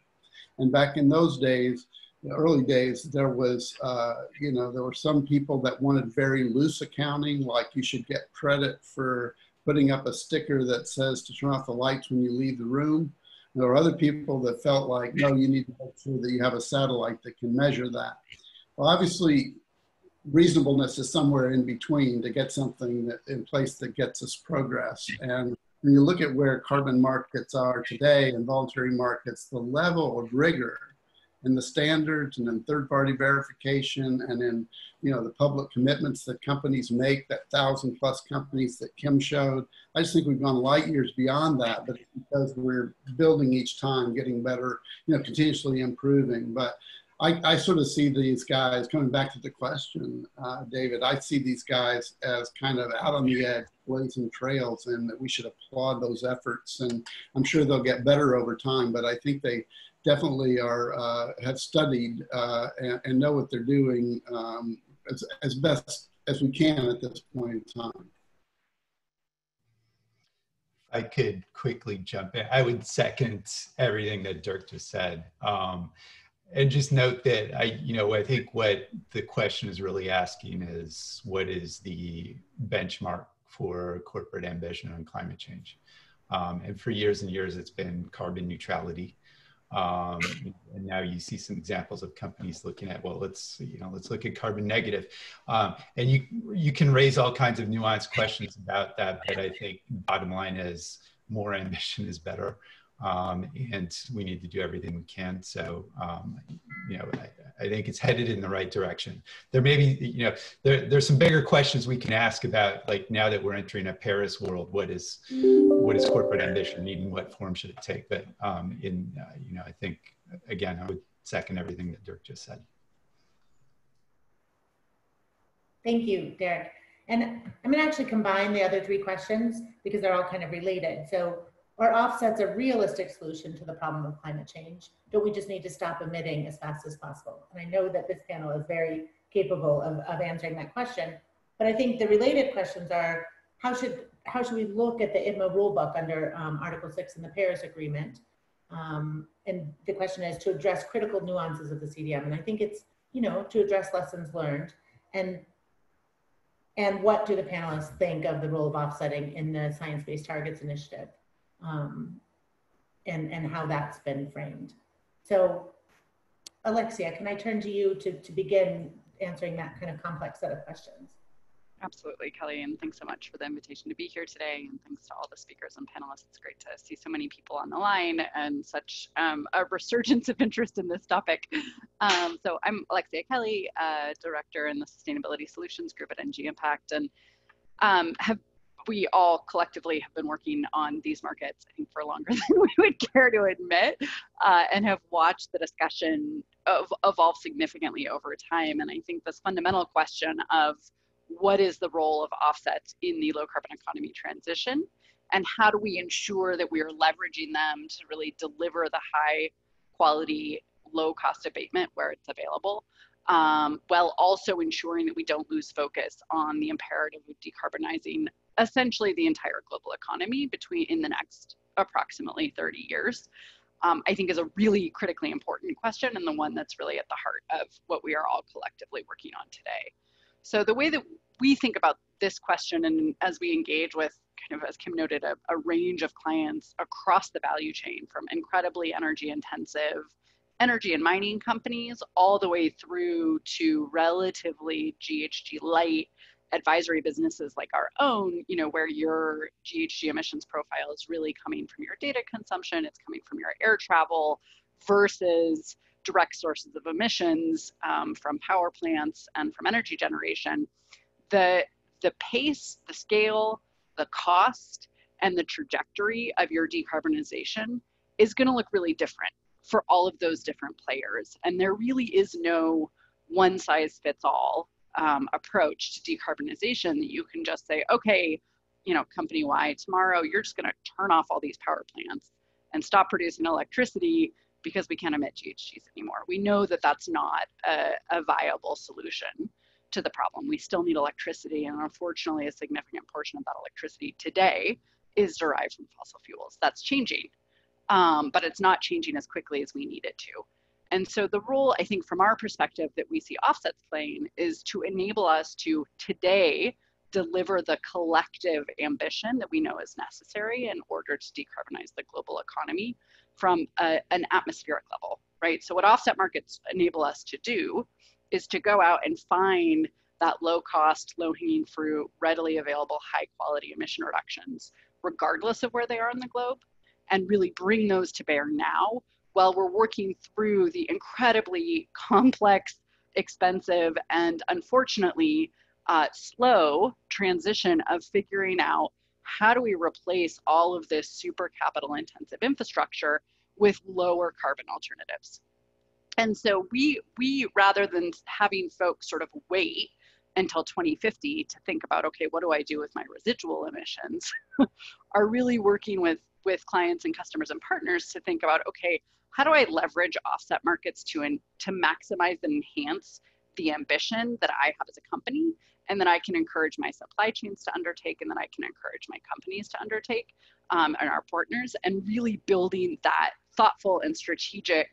And back in those days, the early days, there was, uh, you know, there were some people that wanted very loose accounting, like you should get credit for putting up a sticker that says to turn off the lights when you leave the room. There were other people that felt like, no, you need to make sure that you have a satellite that can measure that. Well, obviously, reasonableness is somewhere in between to get something that, in place that gets us progress. And when you look at where carbon markets are today and voluntary markets, the level of rigor in the standards and in third-party verification and in you know the public commitments that companies make, that thousand plus companies that Kim showed. I just think we've gone light years beyond that, but because we're building each time, getting better, you know, continuously improving. But I, I sort of see these guys coming back to the question, uh, David. I see these guys as kind of out on the edge, blazing trails, and that we should applaud those efforts. And I'm sure they'll get better over time, but I think they definitely are uh, have studied uh, and, and, know what they're doing um, as, as best as we can at this point in time.
I could quickly jump in. I would second everything that Dirk just said. Um, and just note that I, you know, I think what the question is really asking is what is the benchmark for corporate ambition on climate change? Um, and for years and years, it's been carbon neutrality. Um, and now you see some examples of companies looking at, well, let's, you know, let's look at carbon negative. Um, and you, you can raise all kinds of nuanced questions about that, but I think bottom line is more ambition is better um, and we need to do everything we can. So, um, you know, I, I, think it's headed in the right direction. There may be, you know, there, there's some bigger questions we can ask about, like now that we're entering a Paris world, what is, what is corporate ambition need and what form should it take? But um, in, uh, you know, I think, again, I would second everything that Dirk just said.
Thank you, Derik. And I'm going to actually combine the other three questions because they're all kind of related. So are offsets a realistic solution to the problem of climate change? Don't we just need to stop emitting as fast as possible? And I know that this panel is very capable of, of answering that question, but I think the related questions are, how should, how should we look at the ITMO rulebook under um, Article 6 in the Paris Agreement? Um, and the question is to address critical nuances of the CDM. And I think it's, you know, to address lessons learned. And, and what do the panelists think of the role of offsetting in the Science-Based Targets Initiative? Um, and, and how that's been framed. So Alexia, can I turn to you to, to begin answering that kind of complex set of questions?
Absolutely, Kelly, and thanks so much for the invitation to be here today, and thanks to all the speakers and panelists. It's great to see so many people on the line and such um, a resurgence of interest in this topic. Um, so I'm Alexia Kelly, uh, Director in the Sustainability Solutions Group at Engie Impact, and um, have we all collectively have been working on these markets, I think, for longer than we would care to admit, uh, and have watched the discussion of, evolve significantly over time. And I think this fundamental question of what is the role of offsets in the low carbon economy transition, and how do we ensure that we are leveraging them to really deliver the high quality, low cost abatement where it's available. Um, while also ensuring that we don't lose focus on the imperative of decarbonizing essentially the entire global economy between in the next approximately 30 years. Um, I think is a really critically important question and the one that's really at the heart of what we are all collectively working on today. So the way that we think about this question and as we engage with kind of as Kim noted a, a range of clients across the value chain from incredibly energy intensive energy and mining companies all the way through to relatively GHG light advisory businesses like our own, you know, where your GHG emissions profile is really coming from your data consumption, it's coming from your air travel versus direct sources of emissions um, from power plants and from energy generation, the, the pace, the scale, the cost, and the trajectory of your decarbonization is going to look really different for all of those different players. And there really is no one size fits all um, approach to decarbonization that you can just say, okay, you know, company Y, tomorrow you're just going to turn off all these power plants and stop producing electricity because we can't emit GHGs anymore. We know that that's not a, a viable solution to the problem. We still need electricity, and unfortunately, a significant portion of that electricity today is derived from fossil fuels. That's changing, um, but it's not changing as quickly as we need it to. And so the role, I think, from our perspective that we see offsets playing is to enable us to today deliver the collective ambition that we know is necessary in order to decarbonize the global economy from a, an atmospheric level, right? So what offset markets enable us to do is to go out and find that low cost, low hanging fruit, readily available, high quality emission reductions regardless of where they are in the globe, and really bring those to bear now while we're working through the incredibly complex, expensive, and unfortunately uh, slow transition of figuring out how do we replace all of this super capital intensive infrastructure with lower carbon alternatives. And so we, we rather than having folks sort of wait until 2050 to think about, okay, what do I do with my residual emissions, are really working with, with clients and customers and partners to think about, okay, how do I leverage offset markets to, in, to maximize and enhance the ambition that I have as a company and then I can encourage my supply chains to undertake, and then I can encourage my companies to undertake, um, and our partners, and really building that thoughtful and strategic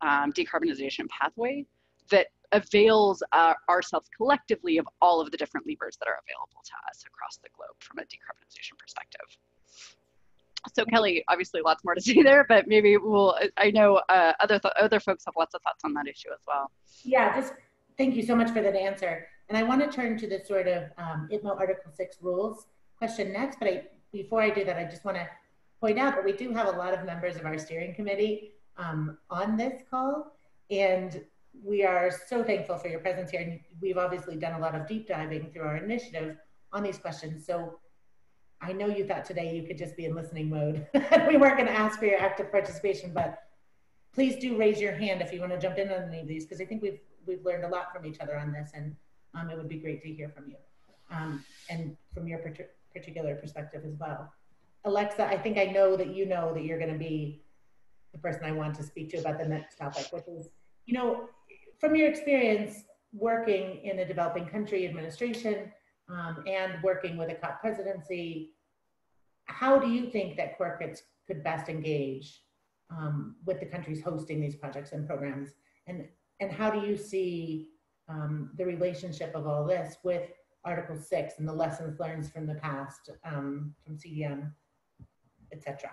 um, decarbonization pathway that avails uh, ourselves collectively of all of the different levers that are available to us across the globe from a decarbonization perspective. So Kelly, obviously lots more to say there, but maybe we'll, I know uh, other, other folks have lots of thoughts on that issue as well.
Yeah, just thank you so much for that answer. And I want to turn to the sort of um, ITMO Article 6 rules question next, but I, before I do that, I just want to point out that we do have a lot of members of our steering committee um, on this call, and we are so thankful for your presence here. And we've obviously done a lot of deep diving through our initiative on these questions. So I know you thought today you could just be in listening mode. we weren't going to ask for your active participation, but please do raise your hand if you want to jump in on any of these, because I think we've we've learned a lot from each other on this, and um, it would be great to hear from you um, and from your particular perspective as well. Alexa, I think I know that you know that you're going to be the person I want to speak to about the next topic, which is, you know, from your experience working in a developing country administration um, and working with a COP presidency, how do you think that corporates could best engage um, with the countries hosting these projects and programs? And, and how do you see um, the relationship of all this with Article 6 and the lessons learned from the past, um, from CDM, etc.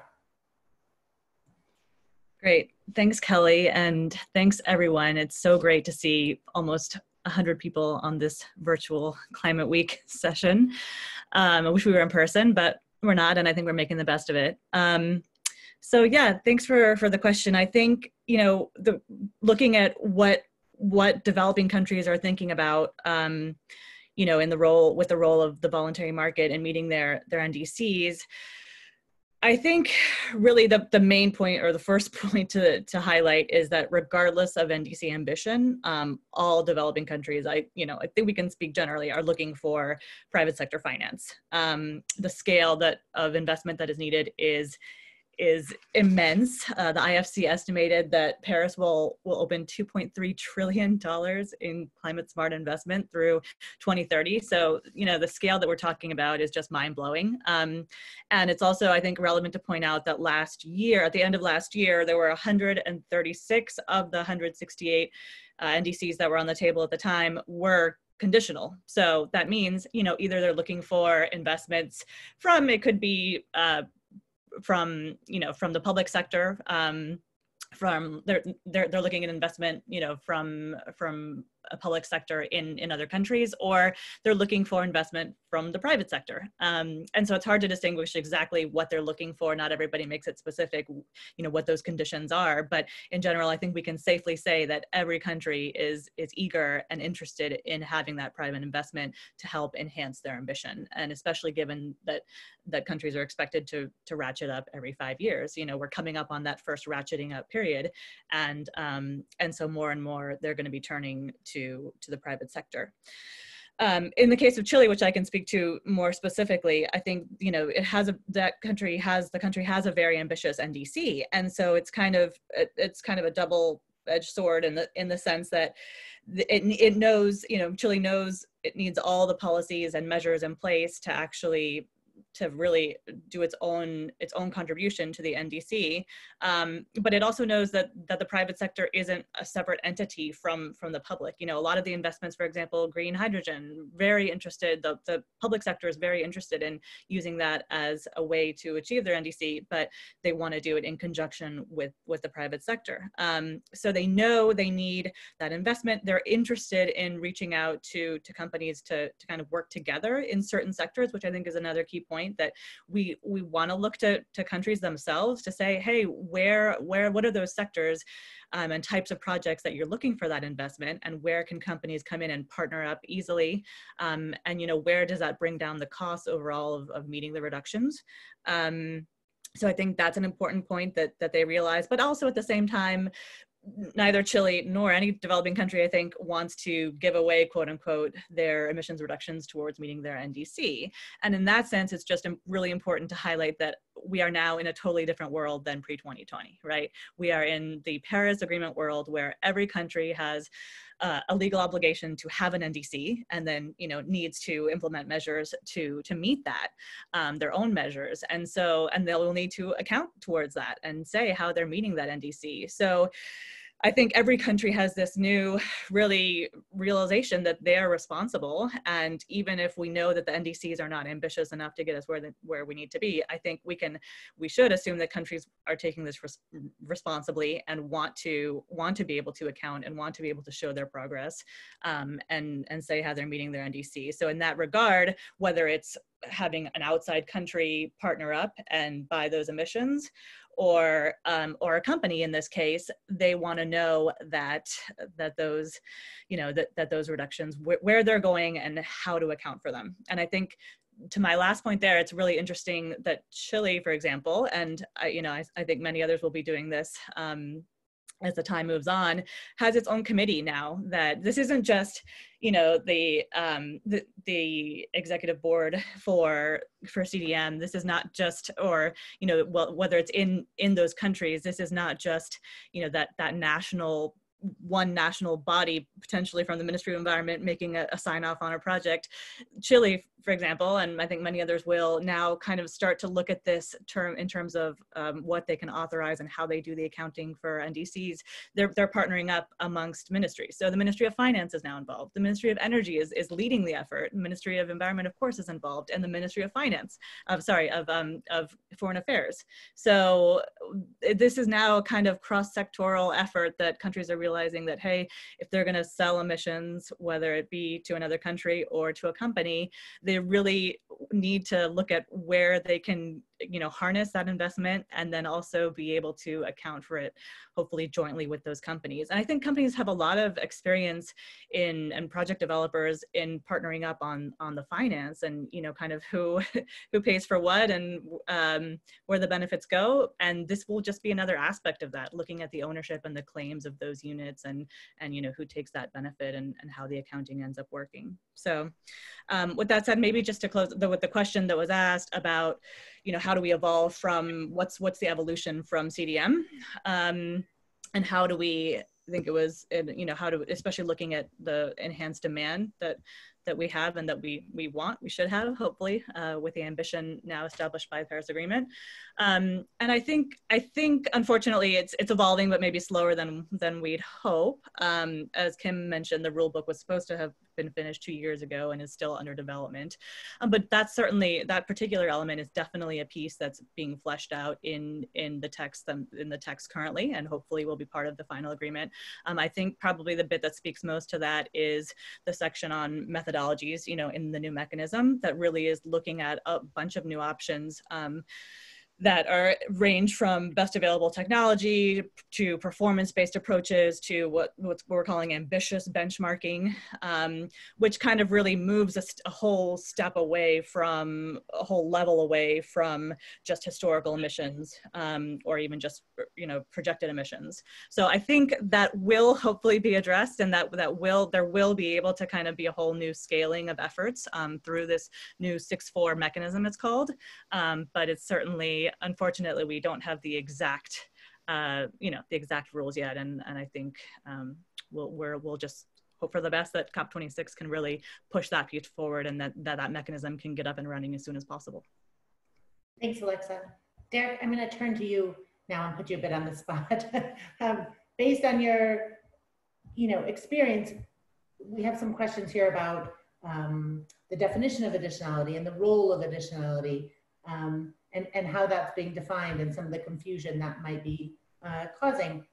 Great. Thanks, Kelly. And thanks, everyone. It's so great to see almost 100 people on this virtual Climate Week session. Um, I wish we were in person, but we're not, and I think we're making the best of it. Um, so yeah, thanks for, for the question. I think, you know, the looking at what what developing countries are thinking about um, you know in the role with the role of the voluntary market and meeting their their ndcs i think really the, the main point or the first point to, to highlight is that regardless of ndc ambition um, all developing countries i you know i think we can speak generally are looking for private sector finance. Um, the scale that of investment that is needed is is immense. Uh, the IFC estimated that Paris will will open 2.3 trillion dollars in climate smart investment through 2030. So you know the scale that we're talking about is just mind blowing. Um, and it's also I think relevant to point out that last year, at the end of last year, there were 136 of the 168 uh, NDCs that were on the table at the time were conditional. So that means, you know, either they're looking for investments from, it could be uh, from you know from the public sector um, from they're, they're they're looking at investment you know from from a public sector in in other countries or they're looking for investment from the private sector. Um, and so it's hard to distinguish exactly what they're looking for. Not everybody makes it specific you know what those conditions are. But in general i think we can safely say that every country is is eager and interested in having that private investment to help enhance their ambition. And especially given that that countries are expected to to ratchet up every five years. You know we're coming up on that first ratcheting up period. And um, and so more and more they're going to be turning to to, to the private sector. Um, in the case of Chile, which I can speak to more specifically, I think you know it has a that country has the country has a very ambitious NDC, and so it's kind of it, it's kind of a double edged sword in the in the sense that it it knows you know Chile knows it needs all the policies and measures in place to actually to really do its own its own contribution to the NDC. Um, but it also knows that that the private sector isn't a separate entity from from the public. You know, a lot of the investments, for example, green hydrogen, very interested. The the public sector is very interested in using that as a way to achieve their NDC, but they want to do it in conjunction with with the private sector. Um, so they know they need that investment. They're interested in reaching out to to companies to to kind of work together in certain sectors, which I think is another key point point that we we want to look to to countries themselves to say, hey, where where what are those sectors um, and types of projects that you're looking for that investment, and where can companies come in and partner up easily, um, and you know where does that bring down the costs overall of, of meeting the reductions. Um, so I think that's an important point that that they realize, but also at the same time, neither Chile nor any developing country, I think, wants to give away, quote unquote, their emissions reductions towards meeting their NDC. And in that sense, it's just really important to highlight that we are now in a totally different world than pre 2020, right? We are in the Paris Agreement world where every country has uh, a legal obligation to have an NDC and then you know needs to implement measures to to meet that um, their own measures and so and they'll need to account towards that and say how they're meeting that NDC so I think every country has this new really realization that they're responsible. And even if we know that the NDCs are not ambitious enough to get us where the, where we need to be, I think we can we should assume that countries are taking this res responsibly and want to want to be able to account and want to be able to show their progress um, and and say how they're meeting their NDC. So in that regard, whether it's having an outside country partner up and buy those emissions or um, or a company in this case they want to know that that those you know that, that those reductions wh where they're going and how to account for them. And i think to my last point there it's really interesting that chile for example and I, you know I, I think many others will be doing this um, as the time moves on has its own committee now that this isn't just you know the um the, the executive board for for cdm this is not just or you know well whether it's in in those countries this is not just you know that that national one national body potentially from the ministry of environment making a, a sign off on a project chile for example, and I think many others will now kind of start to look at this term in terms of um, what they can authorize and how they do the accounting for NDCs. They're, they're partnering up amongst ministries. So the Ministry of Finance is now involved. The Ministry of Energy is, is leading the effort. Ministry of Environment, of course, is involved, and the Ministry of Finance, of sorry, of um, of Foreign Affairs. So this is now a kind of cross-sectoral effort that countries are realizing that hey, if they're going to sell emissions, whether it be to another country or to a company, they they really need to look at where they can you know harness that investment and then also be able to account for it hopefully jointly with those companies. And i think companies have a lot of experience in and project developers in partnering up on on the finance and you know kind of who who pays for what and um, where the benefits go. And this will just be another aspect of that looking at the ownership and the claims of those units and and you know who takes that benefit and, and how the accounting ends up working. So um, with that said maybe just to close the, with the question that was asked about you know, how do we evolve from what's what's the evolution from CDM, um, and how do we I think it was, and you know, how to, especially looking at the enhanced demand that that we have and that we we want, we should have, hopefully, uh, with the ambition now established by the Paris Agreement. Um, and I think I think unfortunately it's it's evolving, but maybe slower than than we'd hope. Um, as Kim mentioned, the rule book was supposed to have been finished two years ago and is still under development. Um, but that's certainly that particular element is definitely a piece that's being fleshed out in in the text in the text currently, and hopefully will be part of the final agreement. Um, I think probably the bit that speaks most to that is the section on methodologies, you know, in the new mechanism that really is looking at a bunch of new options. Um, that are range from best available technology to performance-based approaches to what, what we're calling ambitious benchmarking, um, which kind of really moves a, a, whole step away from a whole level away from just historical emissions um, or even just you know projected emissions. So I think that will hopefully be addressed, and that that will there will be able to kind of be a whole new scaling of efforts um, through this new 6-4 mechanism. It's called, um, but it's certainly unfortunately we don't have the exact uh, you know the exact rules yet. And and i think um, we'll we're, we'll just hope for the best that cop26 can really push that piece forward and that, that that mechanism can get up and running as soon as possible.
Thanks alexa. Derik i'm going to turn to you now and put you a bit on the spot. Um, based on your you know experience we have some questions here about um, the definition of additionality and the role of additionality. Um, and, and how that's being defined and some of the confusion that might be uh, causing.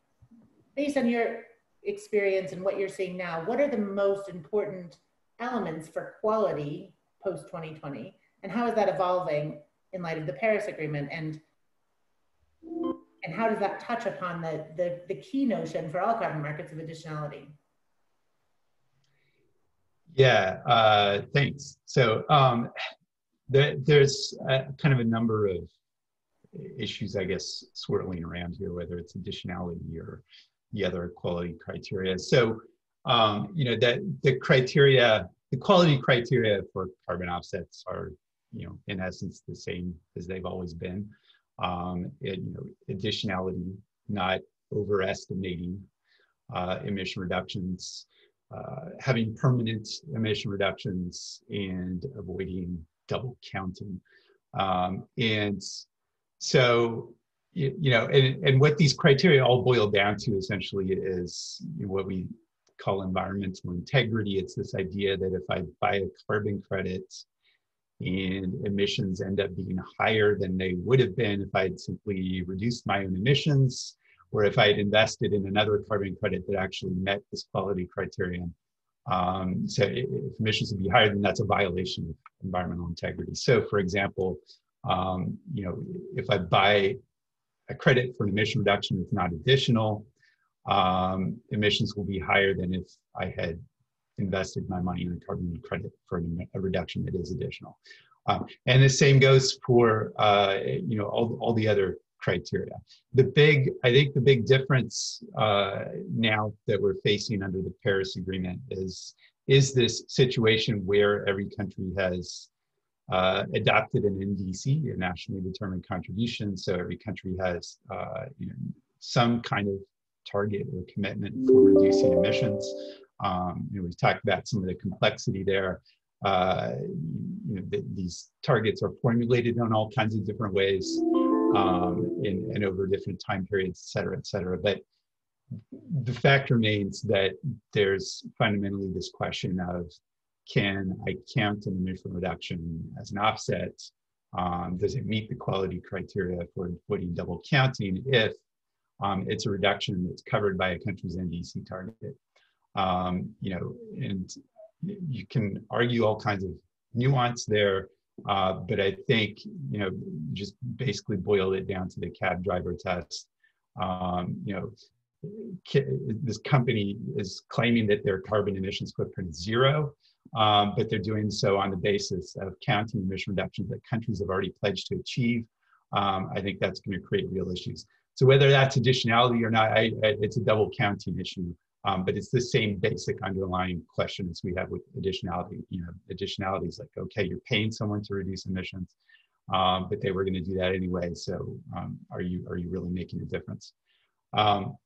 Based on your experience and what you're seeing now, what are the most important elements for quality post 2020 And how is that evolving in light of the Paris Agreement? And and how does that touch upon the, the, the key notion for all carbon markets of additionality?
Yeah, uh, thanks. So um, there, there's a, kind of a number of issues, I guess, swirling around here, whether it's additionality or the other quality criteria. So, um, you know, that the criteria, the quality criteria for carbon offsets are, you know, in essence the same as they've always been. Um, it, you know, additionality, not overestimating uh, emission reductions, uh, having permanent emission reductions, and avoiding double counting. Um, and so, you, you, know, and, and what these criteria all boil down to essentially is what we call environmental integrity. It's this idea that if I buy a carbon credit and emissions end up being higher than they would have been if I had simply reduced my own emissions, or if I had invested in another carbon credit that actually met this quality criterion. Um, so if emissions would be higher, then that's a violation environmental integrity. So for example, um, you know, if I buy a credit for an emission reduction that's not additional, um, emissions will be higher than if I had invested my money in a carbon credit for a reduction that is additional. Um, and the same goes for uh, you know all, all the other criteria. The big, I think the big difference uh, now that we're facing under the Paris Agreement is is this situation where every country has uh, adopted an NDC, a nationally determined contribution. So every country has uh, you know, some kind of target or commitment for reducing emissions. Um, you know, we've talked about some of the complexity there. Uh, you know, the, these targets are formulated in all kinds of different ways um, in, and over different time periods, et cetera, et cetera. But the fact remains that there's fundamentally this question of can I count an emission reduction as an offset? Um, does it meet the quality criteria for avoiding double counting if um, it's a reduction that's covered by a country's NDC target? Um, you know, and you can argue all kinds of nuance there, uh, but I think you know just basically boil it down to the cab driver test. Um, you know, this company is claiming that their carbon emissions footprint is zero, um, but they're doing so on the basis of counting emission reductions that countries have already pledged to achieve. Um, I think that's going to create real issues. So whether that's additionality or not, I, I, it's a double counting issue. Um, but it's the same basic underlying question as we have with additionality. You know, additionality is like, okay, you're paying someone to reduce emissions, um, but they were going to do that anyway. So um, are you are you really making a difference? Um,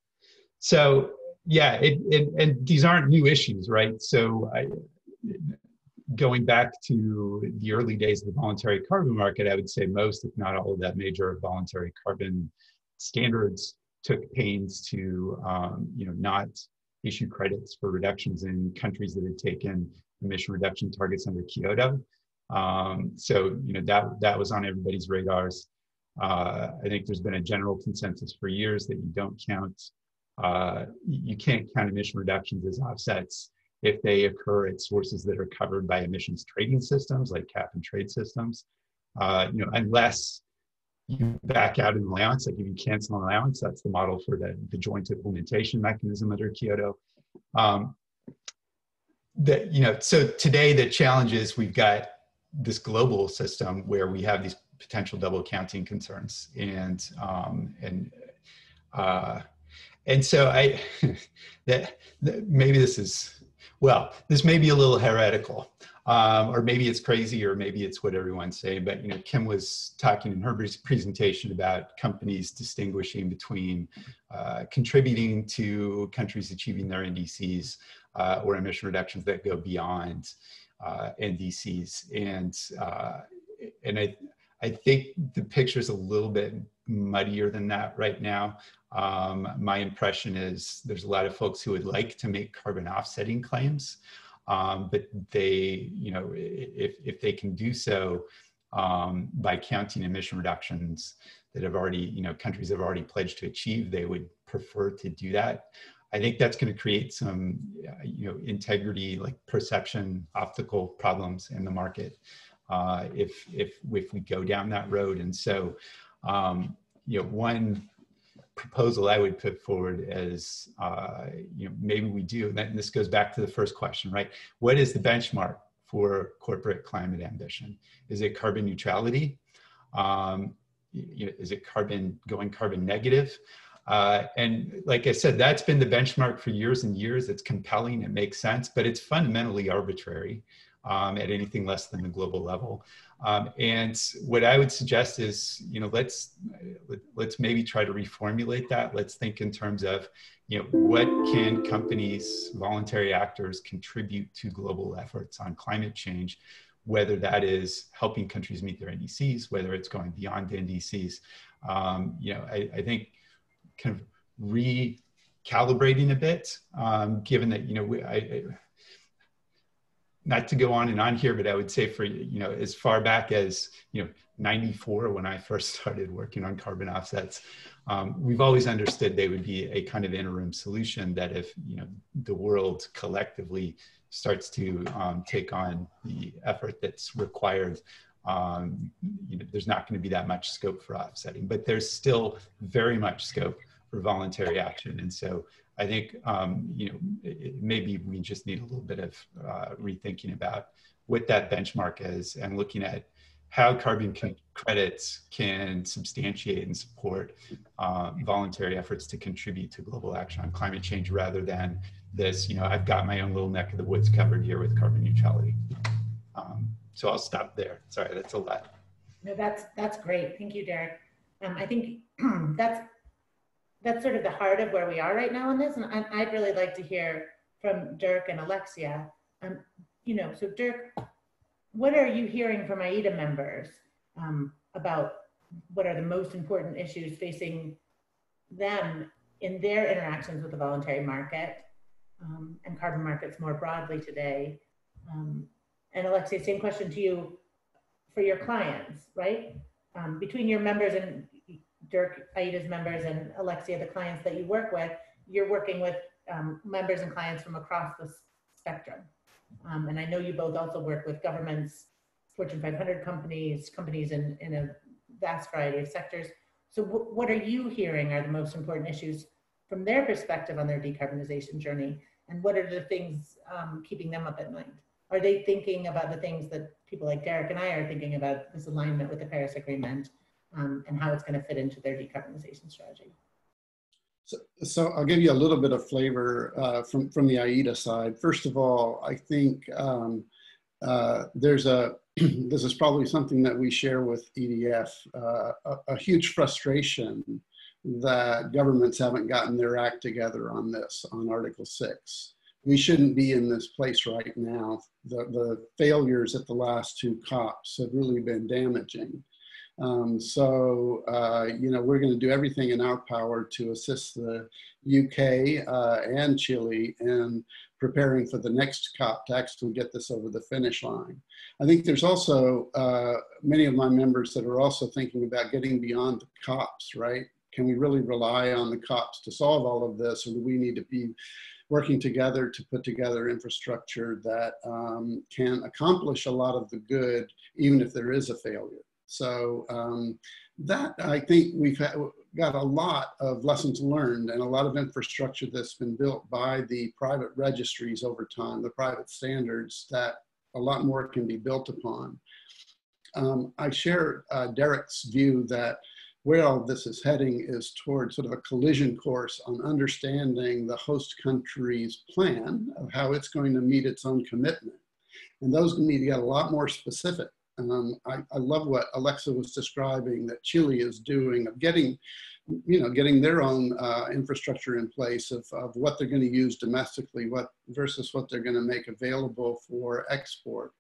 so yeah, it, it, and these aren't new issues, right? So I, going back to the early days of the voluntary carbon market, I would say most, if not all of that major voluntary carbon standards took pains to um, you know not issue credits for reductions in countries that had taken emission reduction targets under Kyoto. Um, so you know that that was on everybody's radars. Uh, I think there's been a general consensus for years that you don't count, uh, you can't count emission reductions as offsets if they occur at sources that are covered by emissions trading systems like cap and trade systems. Uh, you know, unless you back out an allowance, like if you cancel an allowance, that's the model for the, the joint implementation mechanism under Kyoto. Um, that, you know, so today the challenge is we've got this global system where we have these potential double counting concerns and, um, and, uh, and so I, that, that maybe this is, well, this may be a little heretical, um, or maybe it's crazy, or maybe it's what everyone's saying. But you know, Kim was talking in her presentation about companies distinguishing between uh, contributing to countries achieving their NDCs uh, or emission reductions that go beyond uh, NDCs, and uh, and I I think the picture is a little bit muddier than that right now. Um, my impression is there's a lot of folks who would like to make carbon offsetting claims. Um, but they, you know, if, if they can do so um, by counting emission reductions that have already, you know, countries have already pledged to achieve, they would prefer to do that. I think that's going to create some, you know, integrity, like perception, optical problems in the market. uh, if, if, if we go down that road. And so, um, you know, one proposal I would put forward as, uh, you know, maybe we do, and this goes back to the first question, right? What is the benchmark for corporate climate ambition? Is it carbon neutrality? Um, you know, is it carbon going carbon negative? Uh, and like I said, that's been the benchmark for years and years. It's compelling, it makes sense, but it's fundamentally arbitrary um, at anything less than the global level. Um, and what I would suggest is, you know, let's let's maybe try to reformulate that. Let's think in terms of, you know, what can companies, voluntary actors, contribute to global efforts on climate change, whether that is helping countries meet their NDCs, whether it's going beyond NDCs. Um, you know, I, I, think kind of recalibrating a bit, um, given that you know, we, I, I not to go on and on here, but I would say for, you know, as far back as, you know, 94, when I first started working on carbon offsets, um, we've always understood they would be a kind of interim solution that if, you know, the world collectively starts to um, take on the effort that's required, um, you know, there's not going to be that much scope for offsetting, but there's still very much scope for voluntary action. And so I think um, you know it, maybe we just need a little bit of uh, rethinking about what that benchmark is and looking at how carbon credits can substantiate and support uh, voluntary efforts to contribute to global action on climate change rather than this, you know, I've got my own little neck of the woods covered here with carbon neutrality. Um, so I'll stop there. Sorry, that's a lot.
No, that's that's great. Thank you, Derik. Um, I think that's that's sort of the heart of where we are right now on this. And I, would really like to hear from Dirk and Alexia. Um, you know, so Dirk, what are you hearing from IETA members um, about what are the most important issues facing them in their interactions with the voluntary market um, and carbon markets more broadly today? Um, and Alexia, same question to you for your clients, right? Um, between your members and Dirk, IETA's members, and Alexia, the clients that you work with, you're working with um, members and clients from across the spectrum. Um, and I know you both also work with governments, Fortune 500 companies, companies in, in a vast variety of sectors. So what are you hearing are the most important issues from their perspective on their decarbonization journey? And what are the things um, keeping them up at night? Are they thinking about the things that people like Derik and I are thinking about this alignment with the Paris Agreement um, and how it's going to fit into their decarbonization strategy.
So, so I'll give you a little bit of flavor uh, from, from the IETA side. First of all, I think um, uh, there's a, this is probably something that we share with EDF, uh, a, a, huge frustration that governments haven't gotten their act together on this, on Article 6. We shouldn't be in this place right now. The, the failures at the last two COPs have really been damaging. Um, so, uh, you know, we're going to do everything in our power to assist the UK uh, and Chile in preparing for the next COP to actually get this over the finish line. I think there's also uh, many of my members that are also thinking about getting beyond the COPs, right? Can we really rely on the COPs to solve all of this, or do we need to be working together to put together infrastructure that um, can accomplish a lot of the good, even if there is a failure? So um, that I think we've got a lot of lessons learned and a lot of infrastructure that's been built by the private registries over time, the private standards that a lot more can be built upon. Um, I share uh, Derik's view that where all this is heading is towards sort of a collision course on understanding the host country's plan of how it's going to meet its own commitment. And those need to get a lot more specific um, I, I, love what Alexa was describing that Chile is doing of getting, you know, getting their own uh, infrastructure in place of, of what they're going to use domestically, what versus what they're going to make available for export.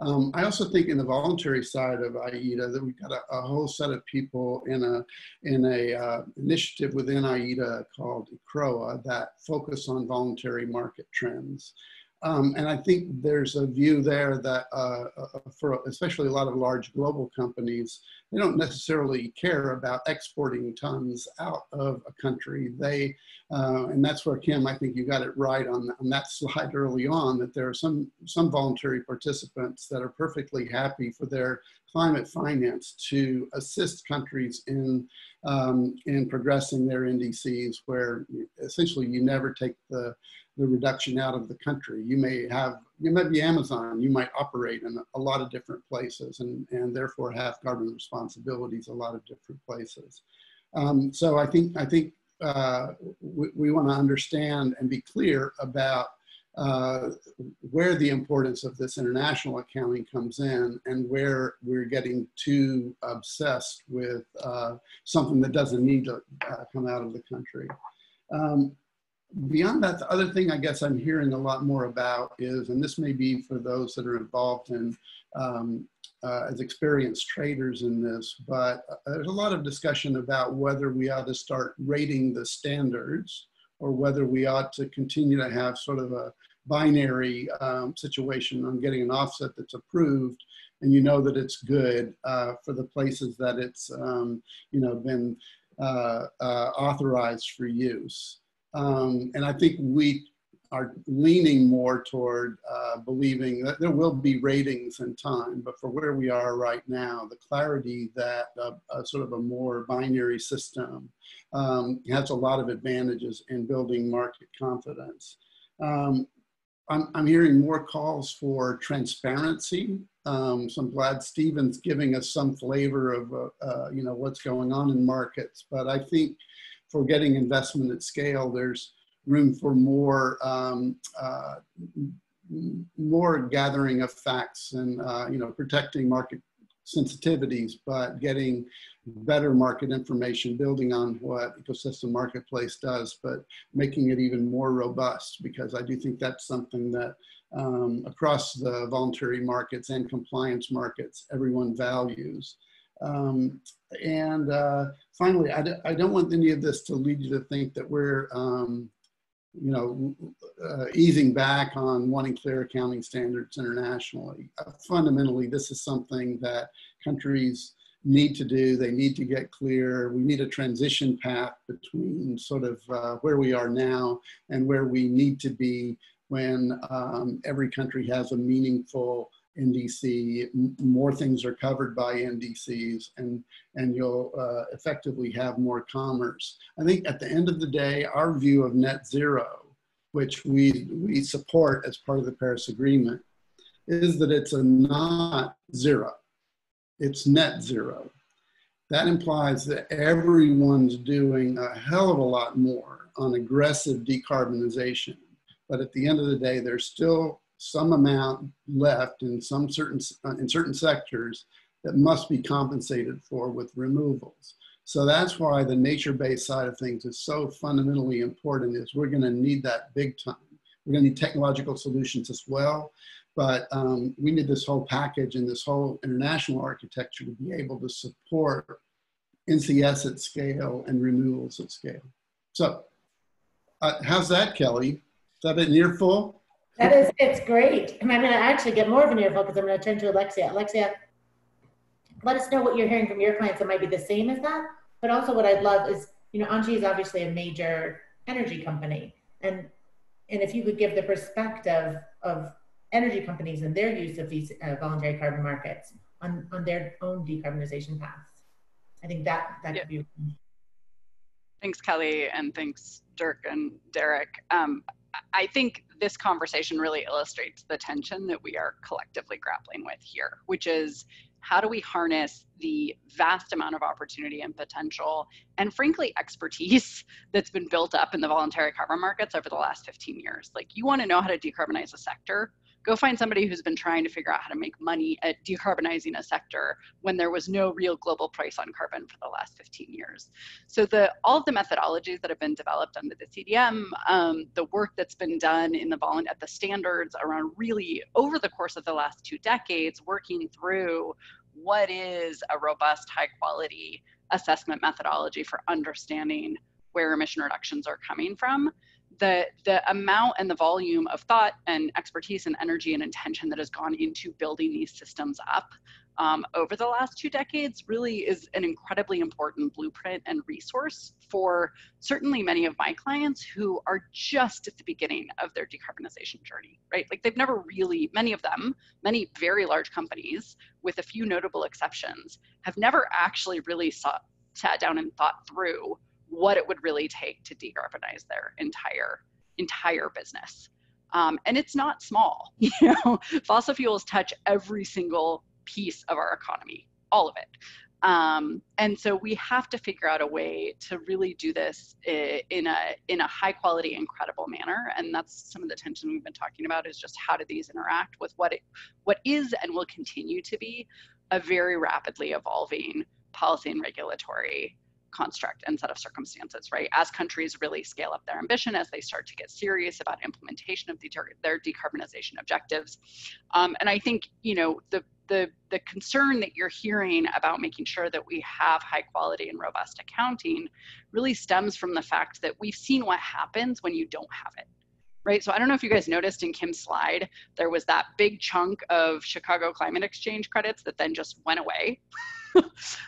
Um, I also think in the voluntary side of IETA that we've got a, a whole set of people in a in a uh, initiative within IETA called ICROA that focus on voluntary market trends. Um, and I think there's a view there that uh, uh, for especially a lot of large global companies, they don't necessarily care about exporting tons out of a country. They, uh, and that's where Kim, I think you got it right on, on that slide early on, that there are some, some voluntary participants that are perfectly happy for their climate finance to assist countries in, um, in progressing their NDCs where essentially you never take the, the reduction out of the country. You may have, you might be Amazon, you might operate in a lot of different places and, and therefore have carbon responsibilities a lot of different places. Um, so I think, I think uh, we, we want to understand and be clear about uh, where the importance of this international accounting comes in and where we're getting too obsessed with uh, something that doesn't need to uh, come out of the country. Um, beyond that, the other thing I guess I'm hearing a lot more about is, and this may be for those that are involved in um, uh, as experienced traders in this, but uh, there's a lot of discussion about whether we ought to start rating the standards or whether we ought to continue to have sort of a binary um, situation on getting an offset that's approved and you know that it's good uh, for the places that it's um, you know been uh, uh, authorized for use. Um, and I think we are leaning more toward uh, believing that there will be ratings in time, but for where we are right now, the clarity that a sort of a more binary system um, has a lot of advantages in building market confidence. Um, I'm, I'm hearing more calls for transparency. Um, so I'm glad Stephen's giving us some flavor of, uh, uh, you know, what's going on in markets. But I think for getting investment at scale, there's room for more, um, uh, more gathering of facts and, uh, you know, protecting market sensitivities, but getting better market information, building on what Ecosystem Marketplace does, but making it even more robust because I do think that's something that um, across the voluntary markets and compliance markets, everyone values. Um, and uh, finally, I d- I don't want any of this to lead you to think that we're um, you know, uh, easing back on wanting clear accounting standards internationally. Uh, fundamentally, this is something that countries need to do. They need to get clear. We need a transition path between sort of uh, where we are now and where we need to be when um, every country has a meaningful NDC, more things are covered by NDCs, and, and you'll uh, effectively have more commerce. I think at the end of the day, our view of net zero, which we, we support as part of the Paris Agreement, is that it's a not zero, it's net zero. That implies that everyone's doing a hell of a lot more on aggressive decarbonization. But at the end of the day, there's still some amount left in some certain uh, in certain sectors that must be compensated for with removals. So that's why the nature-based side of things is so fundamentally important is we're gonna need that big time. We're gonna need technological solutions as well, but um, we need this whole package and this whole international architecture to be able to support NCS at scale and removals at scale. So uh, how's that, Kelly? Is that an earful?
That is, it's great. And I'm going to actually get more of an earful because I'm going to turn to Alexia. Alexia, let us know what you're hearing from your clients that might be the same as that. But also, what I'd love is, you know, Engie is obviously a major energy company, and and if you could give the perspective of energy companies and their use of these uh, voluntary carbon markets on on their own decarbonization paths, I think that that yeah. could be.
Thanks, Kelly, and thanks, Dirk and Derik. Um, I think this conversation really illustrates the tension that we are collectively grappling with here, which is how do we harness the vast amount of opportunity and potential and frankly expertise that's been built up in the voluntary carbon markets over the last 15 years? Like you want to know how to decarbonize a sector go find somebody who's been trying to figure out how to make money at decarbonizing a sector when there was no real global price on carbon for the last 15 years. So the all of the methodologies that have been developed under the CDM, um, the work that's been done in the vol- at the standards around really over the course of the last two decades, working through what is a robust, high quality assessment methodology for understanding where emission reductions are coming from the the amount and the volume of thought and expertise and energy and intention that has gone into building these systems up um, over the last two decades really is an incredibly important blueprint and resource for certainly many of my clients who are just at the beginning of their decarbonization journey, right? Like they've never really, many of them, many very large companies, with a few notable exceptions, have never actually really sat down and thought through what it would really take to decarbonize their entire entire business. Um, and it's not small. You know, fossil fuels touch every single piece of our economy, all of it. Um, and so we have to figure out a way to really do this in a in a high quality, incredible manner. And that's some of the tension we've been talking about is just how do these interact with what it what is and will continue to be a very rapidly evolving policy and regulatory construct and set of circumstances, right? As countries really scale up their ambition, as they start to get serious about implementation of the, their decarbonization objectives. Um, and I think, you know, the the, the concern that you're hearing about making sure that we have high quality and robust accounting really stems from the fact that we've seen what happens when you don't have it right so i don't know if you guys noticed in kim's slide there was that big chunk of chicago climate exchange credits that then just went away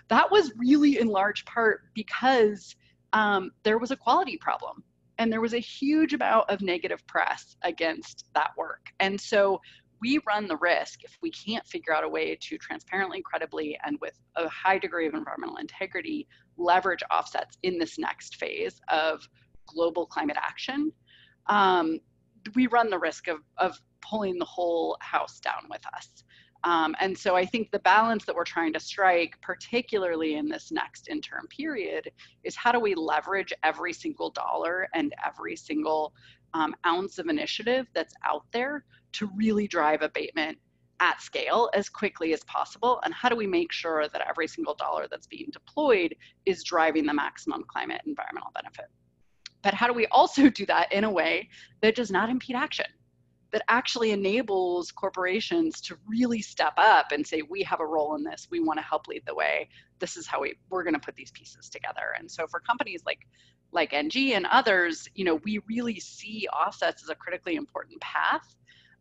that was really in large part because um, there was a quality problem and there was a huge amount of negative press against that work and so we run the risk if we can't figure out a way to transparently, credibly, and with a high degree of environmental integrity leverage offsets in this next phase of global climate action. Um, we run the risk of, of pulling the whole house down with us. Um, and so I think the balance that we're trying to strike, particularly in this next interim period, is how do we leverage every single dollar and every single um, ounce of initiative that's out there to really drive abatement at scale as quickly as possible? And how do we make sure that every single dollar that's being deployed is driving the maximum climate environmental benefit? But how do we also do that in a way that does not impede action? That actually enables corporations to really step up and say, we have a role in this. We want to help lead the way. This is how we, we're going to put these pieces together. And so for companies like like Engie and others, you know, we really see offsets as a critically important path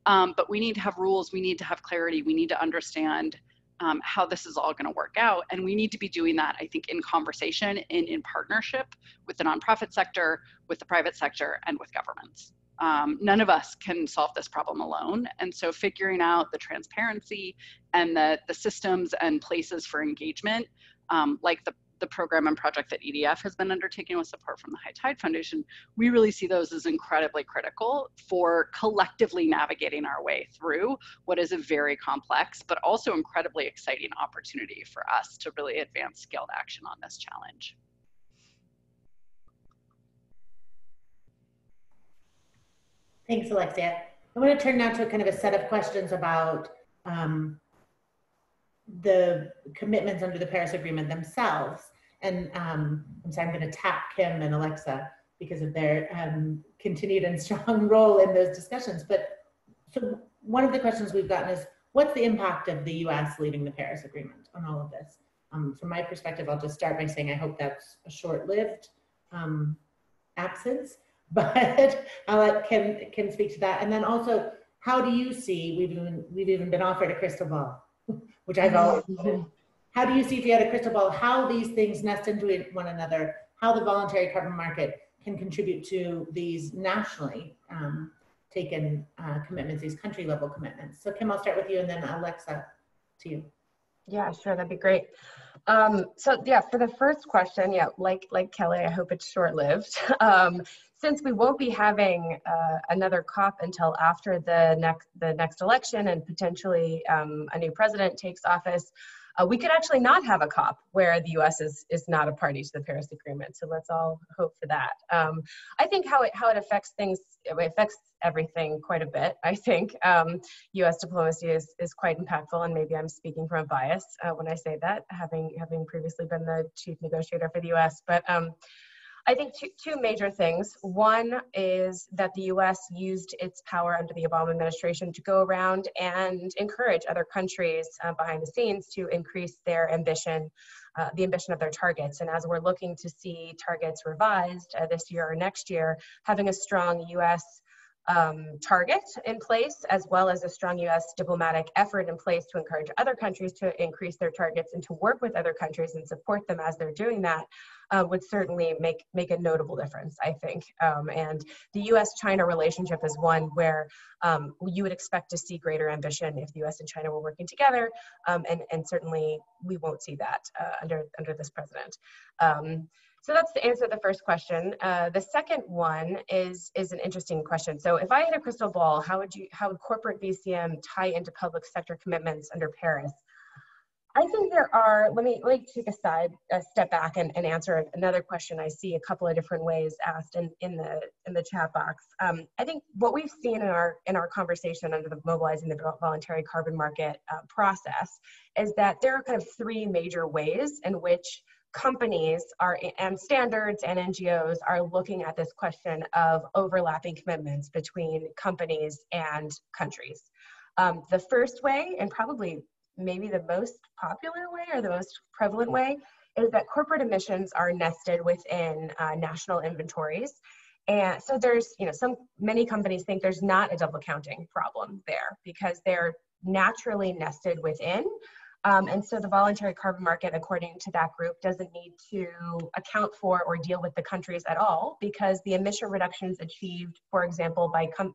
um, but we need to have rules, we need to have clarity, we need to understand um, how this is all going to work out. And we need to be doing that, I think, in conversation and in partnership with the nonprofit sector, with the private sector, and with governments. Um, none of us can solve this problem alone. And so figuring out the transparency and the, the systems and places for engagement, um, like the the program and project that EDF has been undertaking with support from the High Tide Foundation, we really see those as incredibly critical for collectively navigating our way through what is a very complex, but also incredibly exciting opportunity for us to really advance scaled action on this challenge.
Thanks, Alexia. I want to turn now to kind of a set of questions about um, the commitments under the Paris Agreement themselves. And um, I'm sorry, I'm going to tap Kim and Alexa because of their um, continued and strong role in those discussions. But so one of the questions we've gotten is, what's the impact of the US leaving the Paris Agreement on all of this? Um, from my perspective, I'll just start by saying I hope that's a short-lived um, absence, but I'll let Kim, Kim speak to that. And then also, how do you see, we've even, we've even been offered a crystal ball which I've always How do you see if you had a crystal ball, how these things nest into one another, how the voluntary carbon market can contribute to these nationally um, taken uh, commitments, these country level commitments. So Kim, I'll start with you and then Alexa to you.
Yeah, sure, that'd be great. Um, so yeah, for the first question, yeah, like like Kelly, I hope it's short lived. Um, since we won't be having uh, another COP until after the next the next election and potentially um, a new president takes office, uh, we could actually not have a COP where the U.S. is is not a party to the Paris Agreement. So let's all hope for that. Um, I think how it how it affects things it affects everything quite a bit. I think um, U.S. diplomacy is is quite impactful, and maybe I'm speaking from a bias uh, when I say that, having having previously been the chief negotiator for the U.S. But um, I think two, two major things. One is that the US used its power under the Obama administration to go around and encourage other countries uh, behind the scenes to increase their ambition uh, the ambition of their targets. And as we're looking to see targets revised uh, this year or next year, having a strong US um, target in place, as well as a strong US diplomatic effort in place to encourage other countries to increase their targets and to work with other countries and support them as they're doing that, uh, would certainly make, make a notable difference, I think. Um, and the US China relationship is one where um, you would expect to see greater ambition if the US and China were working together, um, and, and certainly we won't see that uh, under, under this president. So that's the answer to the first question. Uh, the second one is is an interesting question. So if I had a crystal ball, how would you how would corporate VCM tie into public sector commitments under Paris? I think there are, let me, let me take a side, a step back and, and answer another question I see a couple of different ways asked in, in the in the chat box. Um, I think what we've seen in our in our conversation under the mobilizing the voluntary carbon market uh, process is that there are kind of three major ways in which companies are and standards and NGOs are looking at this question of overlapping commitments between companies and countries. Um, the first way, and probably maybe the most popular way or the most prevalent way, is that corporate emissions are nested within uh, national inventories. And so there's, you know, some many companies think there's not a double counting problem there because they're naturally nested within um, and so the voluntary carbon market, according to that group, doesn't need to account for or deal with the countries at all because the emission reductions achieved, for example, by, com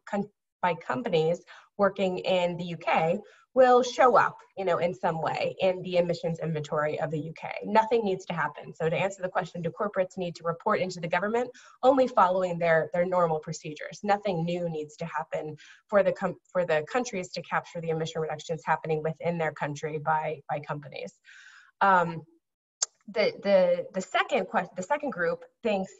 by companies working in the UK will show up, you know, in some way in the emissions inventory of the UK. Nothing needs to happen. So to answer the question, do corporates need to report into the government? Only following their, their normal procedures. Nothing new needs to happen for the, com- for the countries to capture the emission reductions happening within their country by, by companies. Um, the, the, the, second question, the second group thinks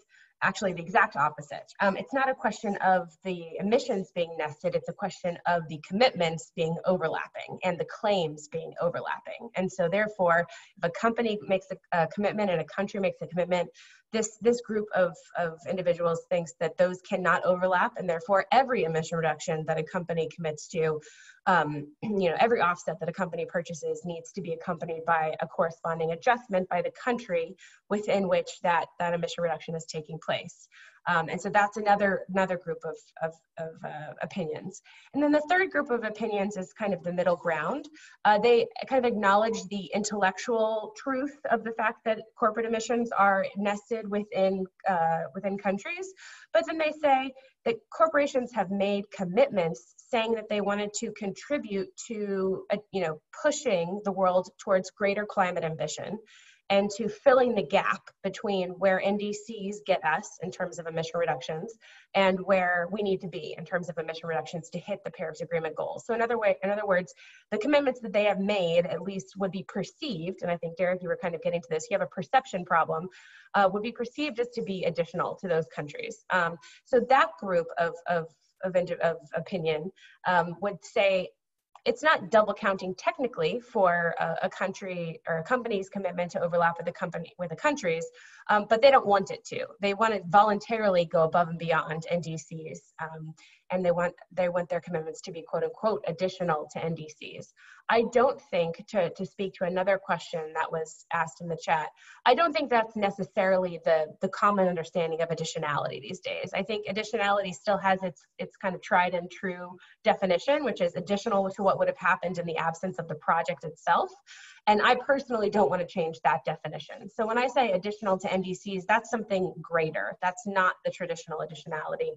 actually the exact opposite. Um, it's not a question of the emissions being nested, it's a question of the commitments being overlapping and the claims being overlapping. And so therefore, if a company makes a, a commitment and a country makes a commitment, this, this group of, of individuals thinks that those cannot overlap and therefore every emission reduction that a company commits to um, you know, every offset that a company purchases needs to be accompanied by a corresponding adjustment by the country within which that, that emission reduction is taking place. Um, and so that's another, another group of, of, of uh, opinions. And then the third group of opinions is kind of the middle ground. Uh, they kind of acknowledge the intellectual truth of the fact that corporate emissions are nested within, uh, within countries, but then they say that corporations have made commitments saying that they wanted to contribute to, uh, you know, pushing the world towards greater climate ambition and to filling the gap between where NDCs get us in terms of emission reductions and where we need to be in terms of emission reductions to hit the Paris Agreement goals. So in other way, in other words, the commitments that they have made at least would be perceived, and I think Derik, you were kind of getting to this. You have a perception problem, uh, would be perceived as to be additional to those countries. Um, so that group of of of, of opinion um, would say it's not double counting technically for a, a, country or a company's commitment to overlap with the company with the countries, um, but they don't want it to. They want to voluntarily go above and beyond NDCs, um, and they want they want their commitments to be quote unquote additional to NDCs. I don't think to to speak to another question that was asked in the chat. I don't think that's necessarily the the common understanding of additionality these days. I think additionality still has its its kind of tried and true definition, which is additional to what would have happened in the absence of the project itself. And I personally don't want to change that definition. So when I say additional to NDCs, that's something greater. That's not the traditional additionality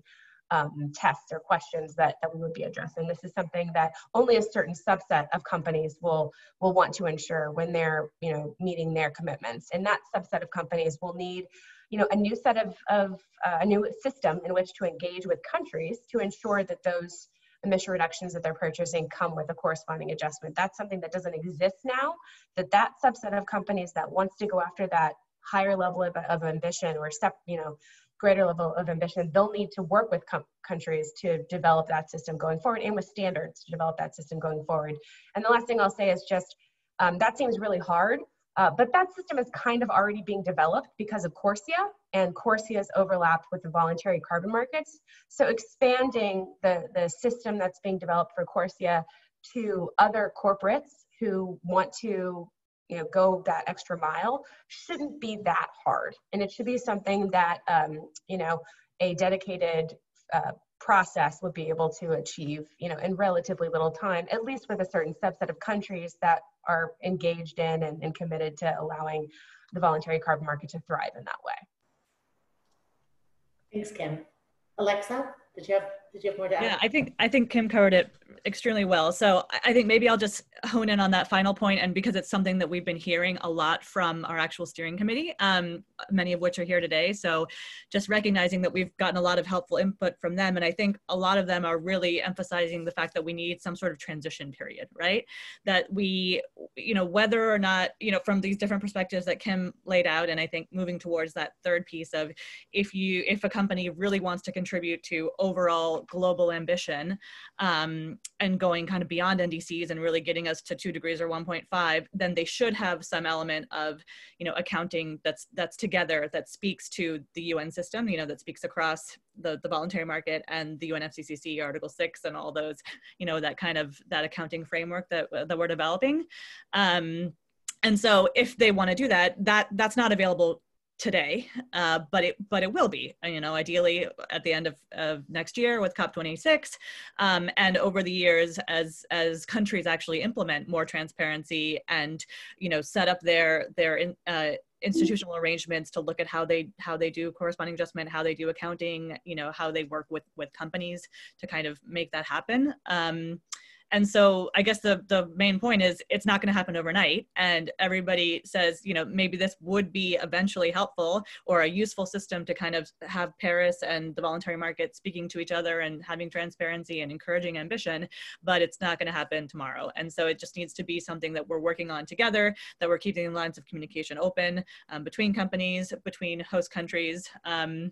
um, tests or questions that, that we would be addressing. This is something that only a certain subset of companies will will want to ensure when they're you know meeting their commitments. And that subset of companies will need you know a new set of, of uh, a new system in which to engage with countries to ensure that those emission reductions that they're purchasing come with a corresponding adjustment. That's something that doesn't exist now, that that subset of companies that wants to go after that higher level of, of ambition or step, you know, greater level of ambition, they'll need to work with countries to develop that system going forward and with standards to develop that system going forward. And the last thing I'll say is just, um, that seems really hard, uh, but that system is kind of already being developed because of CORSIA and CORSIA's overlap with the voluntary carbon markets. So expanding the, the system that's being developed for CORSIA to other corporates who want to you know go that extra mile shouldn't be that hard. And it should be something that um, you know a dedicated uh, process would be able to achieve you know in relatively little time at least with a certain subset of countries that are engaged in and, and committed to allowing the voluntary carbon market to thrive in that way.
Thanks kim. Alexa did you have did you have more to add?
Yeah, I think I think Kim covered it extremely well. So I think maybe I'll just hone in on that final point, and because it's something that we've been hearing a lot from our actual steering committee, um, many of which are here today. So just recognizing that we've gotten a lot of helpful input from them, and I think a lot of them are really emphasizing the fact that we need some sort of transition period, right? That we, you know, whether or not, you know, from these different perspectives that Kim laid out, and I think moving towards that third piece of if you if a company really wants to contribute to overall global ambition um, and going kind of beyond NDCs and really getting us to two degrees or 1.5, then they should have some element of, you know, accounting that's that's together that speaks to the UN system, you know, that speaks across the, the voluntary market and the UNFCCC Article 6 and all those, you know, that kind of that accounting framework that, that we're developing. Um, and so if they want to do that, that that's not available today, uh, but it but it will be. You know, ideally at the end of, of next year with COP26, um, and over the years as as countries actually implement more transparency and you know set up their their in, uh, institutional arrangements to look at how they how they do corresponding adjustment how they do accounting you know how they work with with companies to kind of make that happen um, and so i guess the the main point is it's not going to happen overnight. And everybody says you know maybe this would be eventually helpful or a useful system to kind of have paris and the voluntary market speaking to each other and having transparency and encouraging ambition but it's not going to happen tomorrow. And so it just needs to be something that we're working on together that we're keeping the lines of communication open um, between companies between host countries um,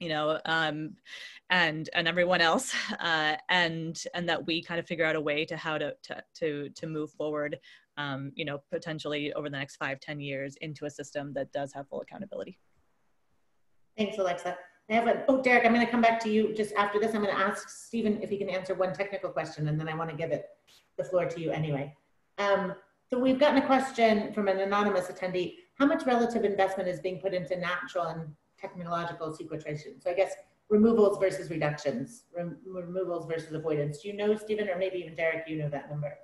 you know um, and and everyone else uh, and and that we kind of figure out a way to how to to to, to move forward um, you know potentially over the next five ten years into a system that does have full accountability.
Thanks alexa. I have a, oh derik i'm going to come back to you just after this. I'm going to ask stephen if he can answer one technical question and then i want to give it the floor to you anyway. Um, so we've gotten a question from an anonymous attendee. How much relative investment is being put into natural and technological sequestration. So I guess removals versus reductions, rem removals versus avoidance. Do you know, Stephen, or maybe even Derik, you know that number?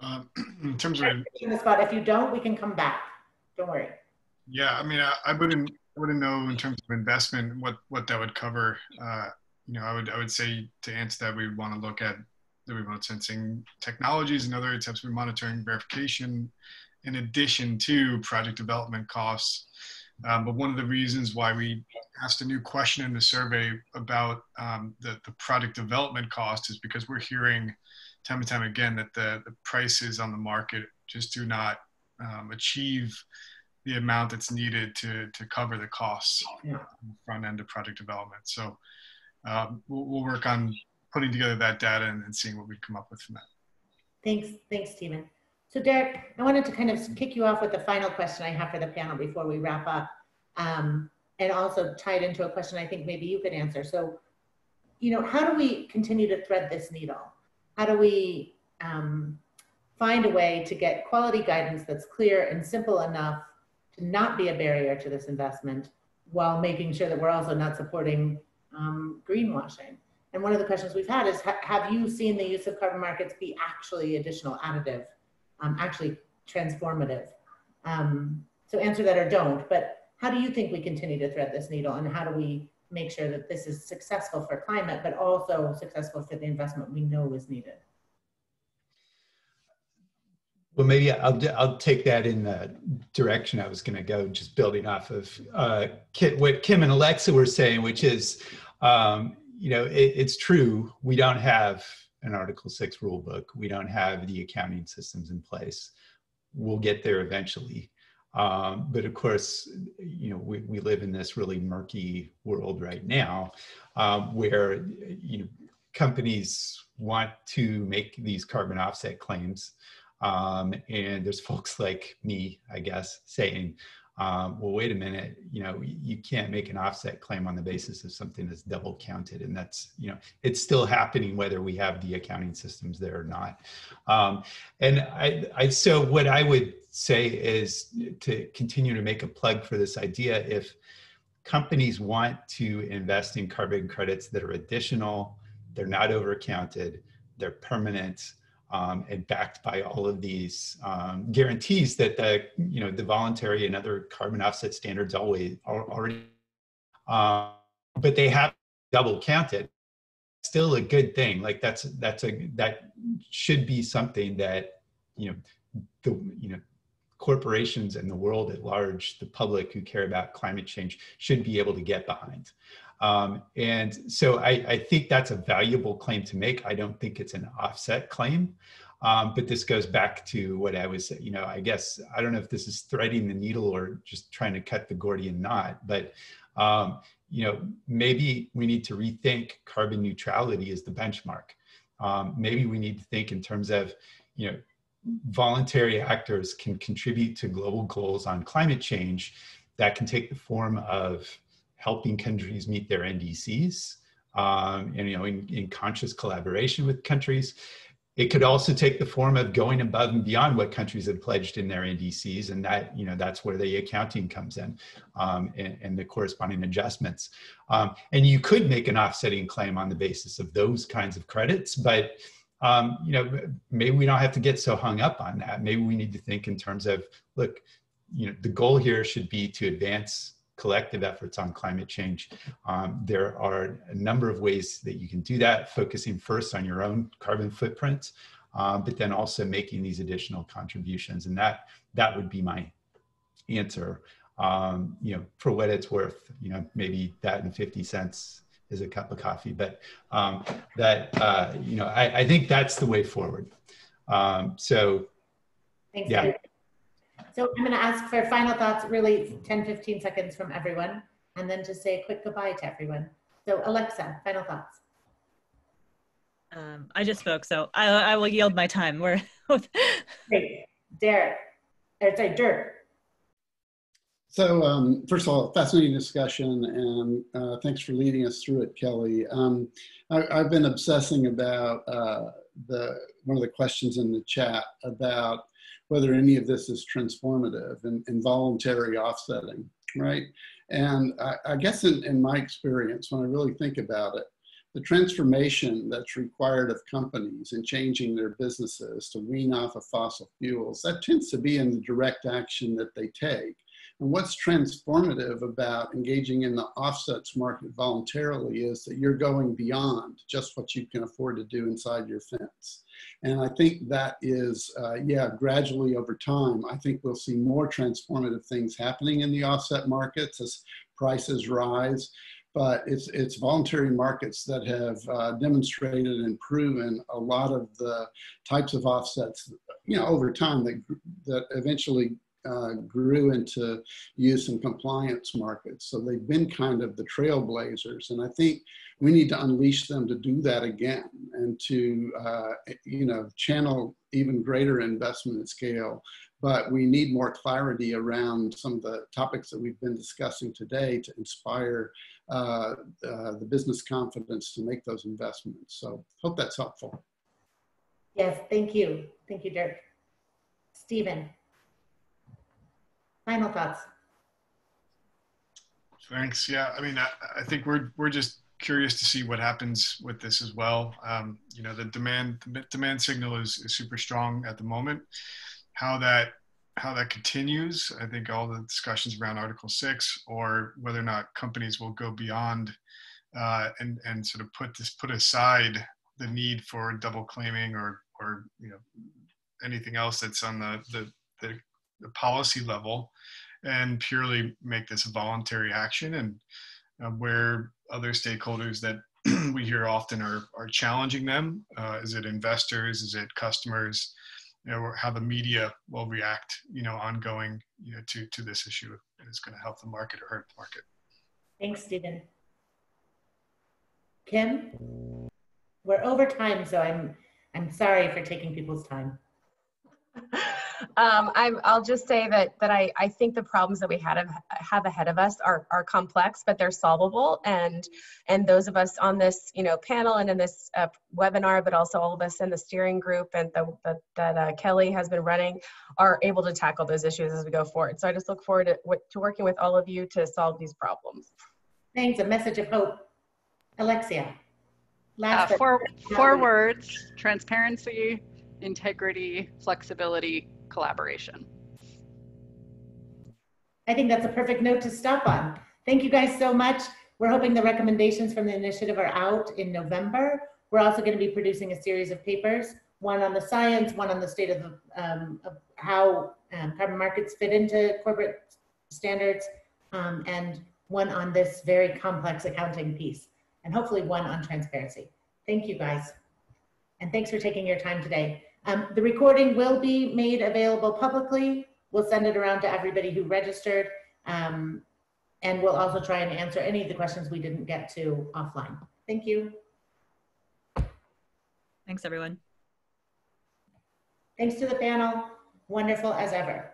Um, in terms of
in the spot, if you don't, we can come back. Don't worry.
Yeah, I mean, I, I wouldn't, wouldn't know in terms of investment what what that would cover. Uh, you know, I would I would say to answer that, we would want to look at the remote sensing technologies and other types of monitoring verification in addition to project development costs. Um, but one of the reasons why we asked a new question in the survey about um, the, the product development cost is because we're hearing time and time again that the, the prices on the market just do not um, achieve the amount that's needed to, to cover the costs yeah. front end of project development. So um, we'll, we'll, work on putting together that data and, and seeing what we come up with from that.
Thanks, thanks, Stephen. So Derik, I wanted to kind of kick you off with the final question I have for the panel before we wrap up. Um, and also tie it into a question I think maybe you could answer. So, you know, how do we continue to thread this needle? How do we um, find a way to get quality guidance that's clear and simple enough to not be a barrier to this investment while making sure that we're also not supporting um, greenwashing? And one of the questions we've had is, ha have you seen the use of carbon markets be actually additional additive um, actually transformative. Um, so answer that or don't, but how do you think we continue to thread this needle and how do we make sure that this is successful for climate, but also successful for the investment we know is needed?
Well, maybe I'll, I'll take that in the direction I was going to go, just building off of uh, what Kim and Alexa were saying, which is, um, you know, it, it's true, we don't have an Article 6 rule book. We don't have the accounting systems in place. We'll get there eventually. Um, but of course, you know, we, we live in this really murky world right now um, where, you know, companies want to make these carbon offset claims. Um, and there's folks like me, I guess, saying, um, well, wait a minute, you know, you can't make an offset claim on the basis of something that's double counted. And that's, you know, it's still happening whether we have the accounting systems there or not. Um, and I, I, so what I would say is to continue to make a plug for this idea. If companies want to invest in carbon credits that are additional, they're not overcounted, they're permanent, um, and backed by all of these um, guarantees that the you know the voluntary and other carbon offset standards always are already uh, but they have double counted. Still a good thing like that's that's a that should be something that you know the you know corporations and the world at large the public who care about climate change should be able to get behind um, and so I, I, think that's a valuable claim to make. I don't think it's an offset claim. Um, but this goes back to what I was, you know, I guess, I don't know if this is threading the needle or just trying to cut the Gordian knot, but, um, you know, maybe we need to rethink carbon neutrality as the benchmark. Um, maybe we need to think in terms of, you know, voluntary actors can contribute to global goals on climate change that can take the form of helping countries meet their NDCs, um, and you know, in, in conscious collaboration with countries. It could also take the form of going above and beyond what countries have pledged in their NDCs, and that you know that's where the accounting comes in, um, and, and, the corresponding adjustments. Um, and you could make an offsetting claim on the basis of those kinds of credits, but um, you know maybe we don't have to get so hung up on that. Maybe we need to think in terms of look, you know, the goal here should be to advance collective efforts on climate change. Um, there are a number of ways that you can do that, focusing first on your own carbon footprint, um, but then also making these additional contributions. And that, that would be my answer. Um, you know, for what it's worth, you know, maybe that and 50 cents is a cup of coffee, but um, that, uh, you know, I, I, think that's the way forward. Um, so,
Thanks, yeah. So I'm going to ask for final thoughts, really 10, 15 seconds from everyone, and then just say a quick goodbye to everyone. So Alexa, final thoughts.
Um, I just spoke, so I, I will yield my time. We're
Great. Derik, or sorry, Dirk.
So um, first of all, fascinating discussion, and uh, thanks for leading us through it, Kelly. Um, I, have been obsessing about uh, the one of the questions in the chat about whether any of this is transformative and involuntary offsetting, right? And I, I guess in, in my experience, when I really think about it, the transformation that's required of companies in changing their businesses to wean off of fossil fuels, that tends to be in the direct action that they take. And what's transformative about engaging in the offsets market voluntarily is that you're going beyond just what you can afford to do inside your fence. And I think that is, uh, yeah, gradually over time, I think we'll see more transformative things happening in the offset markets as prices rise. But it's, it's voluntary markets that have uh, demonstrated and proven a lot of the types of offsets, you know, over time that, that eventually uh, grew into use and compliance markets. So they've been kind of the trailblazers. And I think we need to unleash them to do that again and to, uh, you know, channel even greater investment scale. But we need more clarity around some of the topics that we've been discussing today to inspire uh, uh the business confidence to make those investments. So hope that's helpful.
Yes, thank you. Thank you, Dirk. Stephen. Final thoughts.
Thanks. Yeah, I mean, I, I, think we're we're just curious to see what happens with this as well. Um, you know, the demand the demand signal is, is super strong at the moment. How that how that continues, I think all the discussions around Article Six, or whether or not companies will go beyond uh, and and sort of put this put aside the need for double claiming or or you know anything else that's on the the, the the policy level and purely make this a voluntary action. And uh, where other stakeholders that we hear often are, are challenging them uh, is it investors? Is it customers? You know how the media will react you know ongoing you know to to this issue is going to help the market or hurt the market.
Thanks stephen. Kim? We're over time so i'm i'm sorry for taking people's time
Um, I'm, I'll just say that that I, I think the problems that we had of, have ahead of us are, are complex, but they're solvable. And and those of us on this you know panel and in this uh, webinar, but also all of us in the steering group and the, the that uh, Kelly has been running, are able to tackle those issues as we go forward. So I just look forward to, to working with all of you to solve these problems.
Thanks, a message of hope. Alexia.
Uh,
Last but
four, four words, transparency, integrity, flexibility, collaboration.
I think that's a perfect note to stop on. Thank you guys so much. We're hoping the recommendations from the initiative are out in November. We're also going to be producing a series of papers, one on the science, one on the state of, um, of how um, carbon markets fit into corporate standards, um, and one on this very complex accounting piece, and hopefully one on transparency. Thank you guys. And thanks for taking your time today. Um, the recording will be made available publicly. We'll send it around to everybody who registered. Um, and we'll also try and answer any of the questions we didn't get to offline. Thank you.
Thanks, everyone.
Thanks to the panel. Wonderful as ever.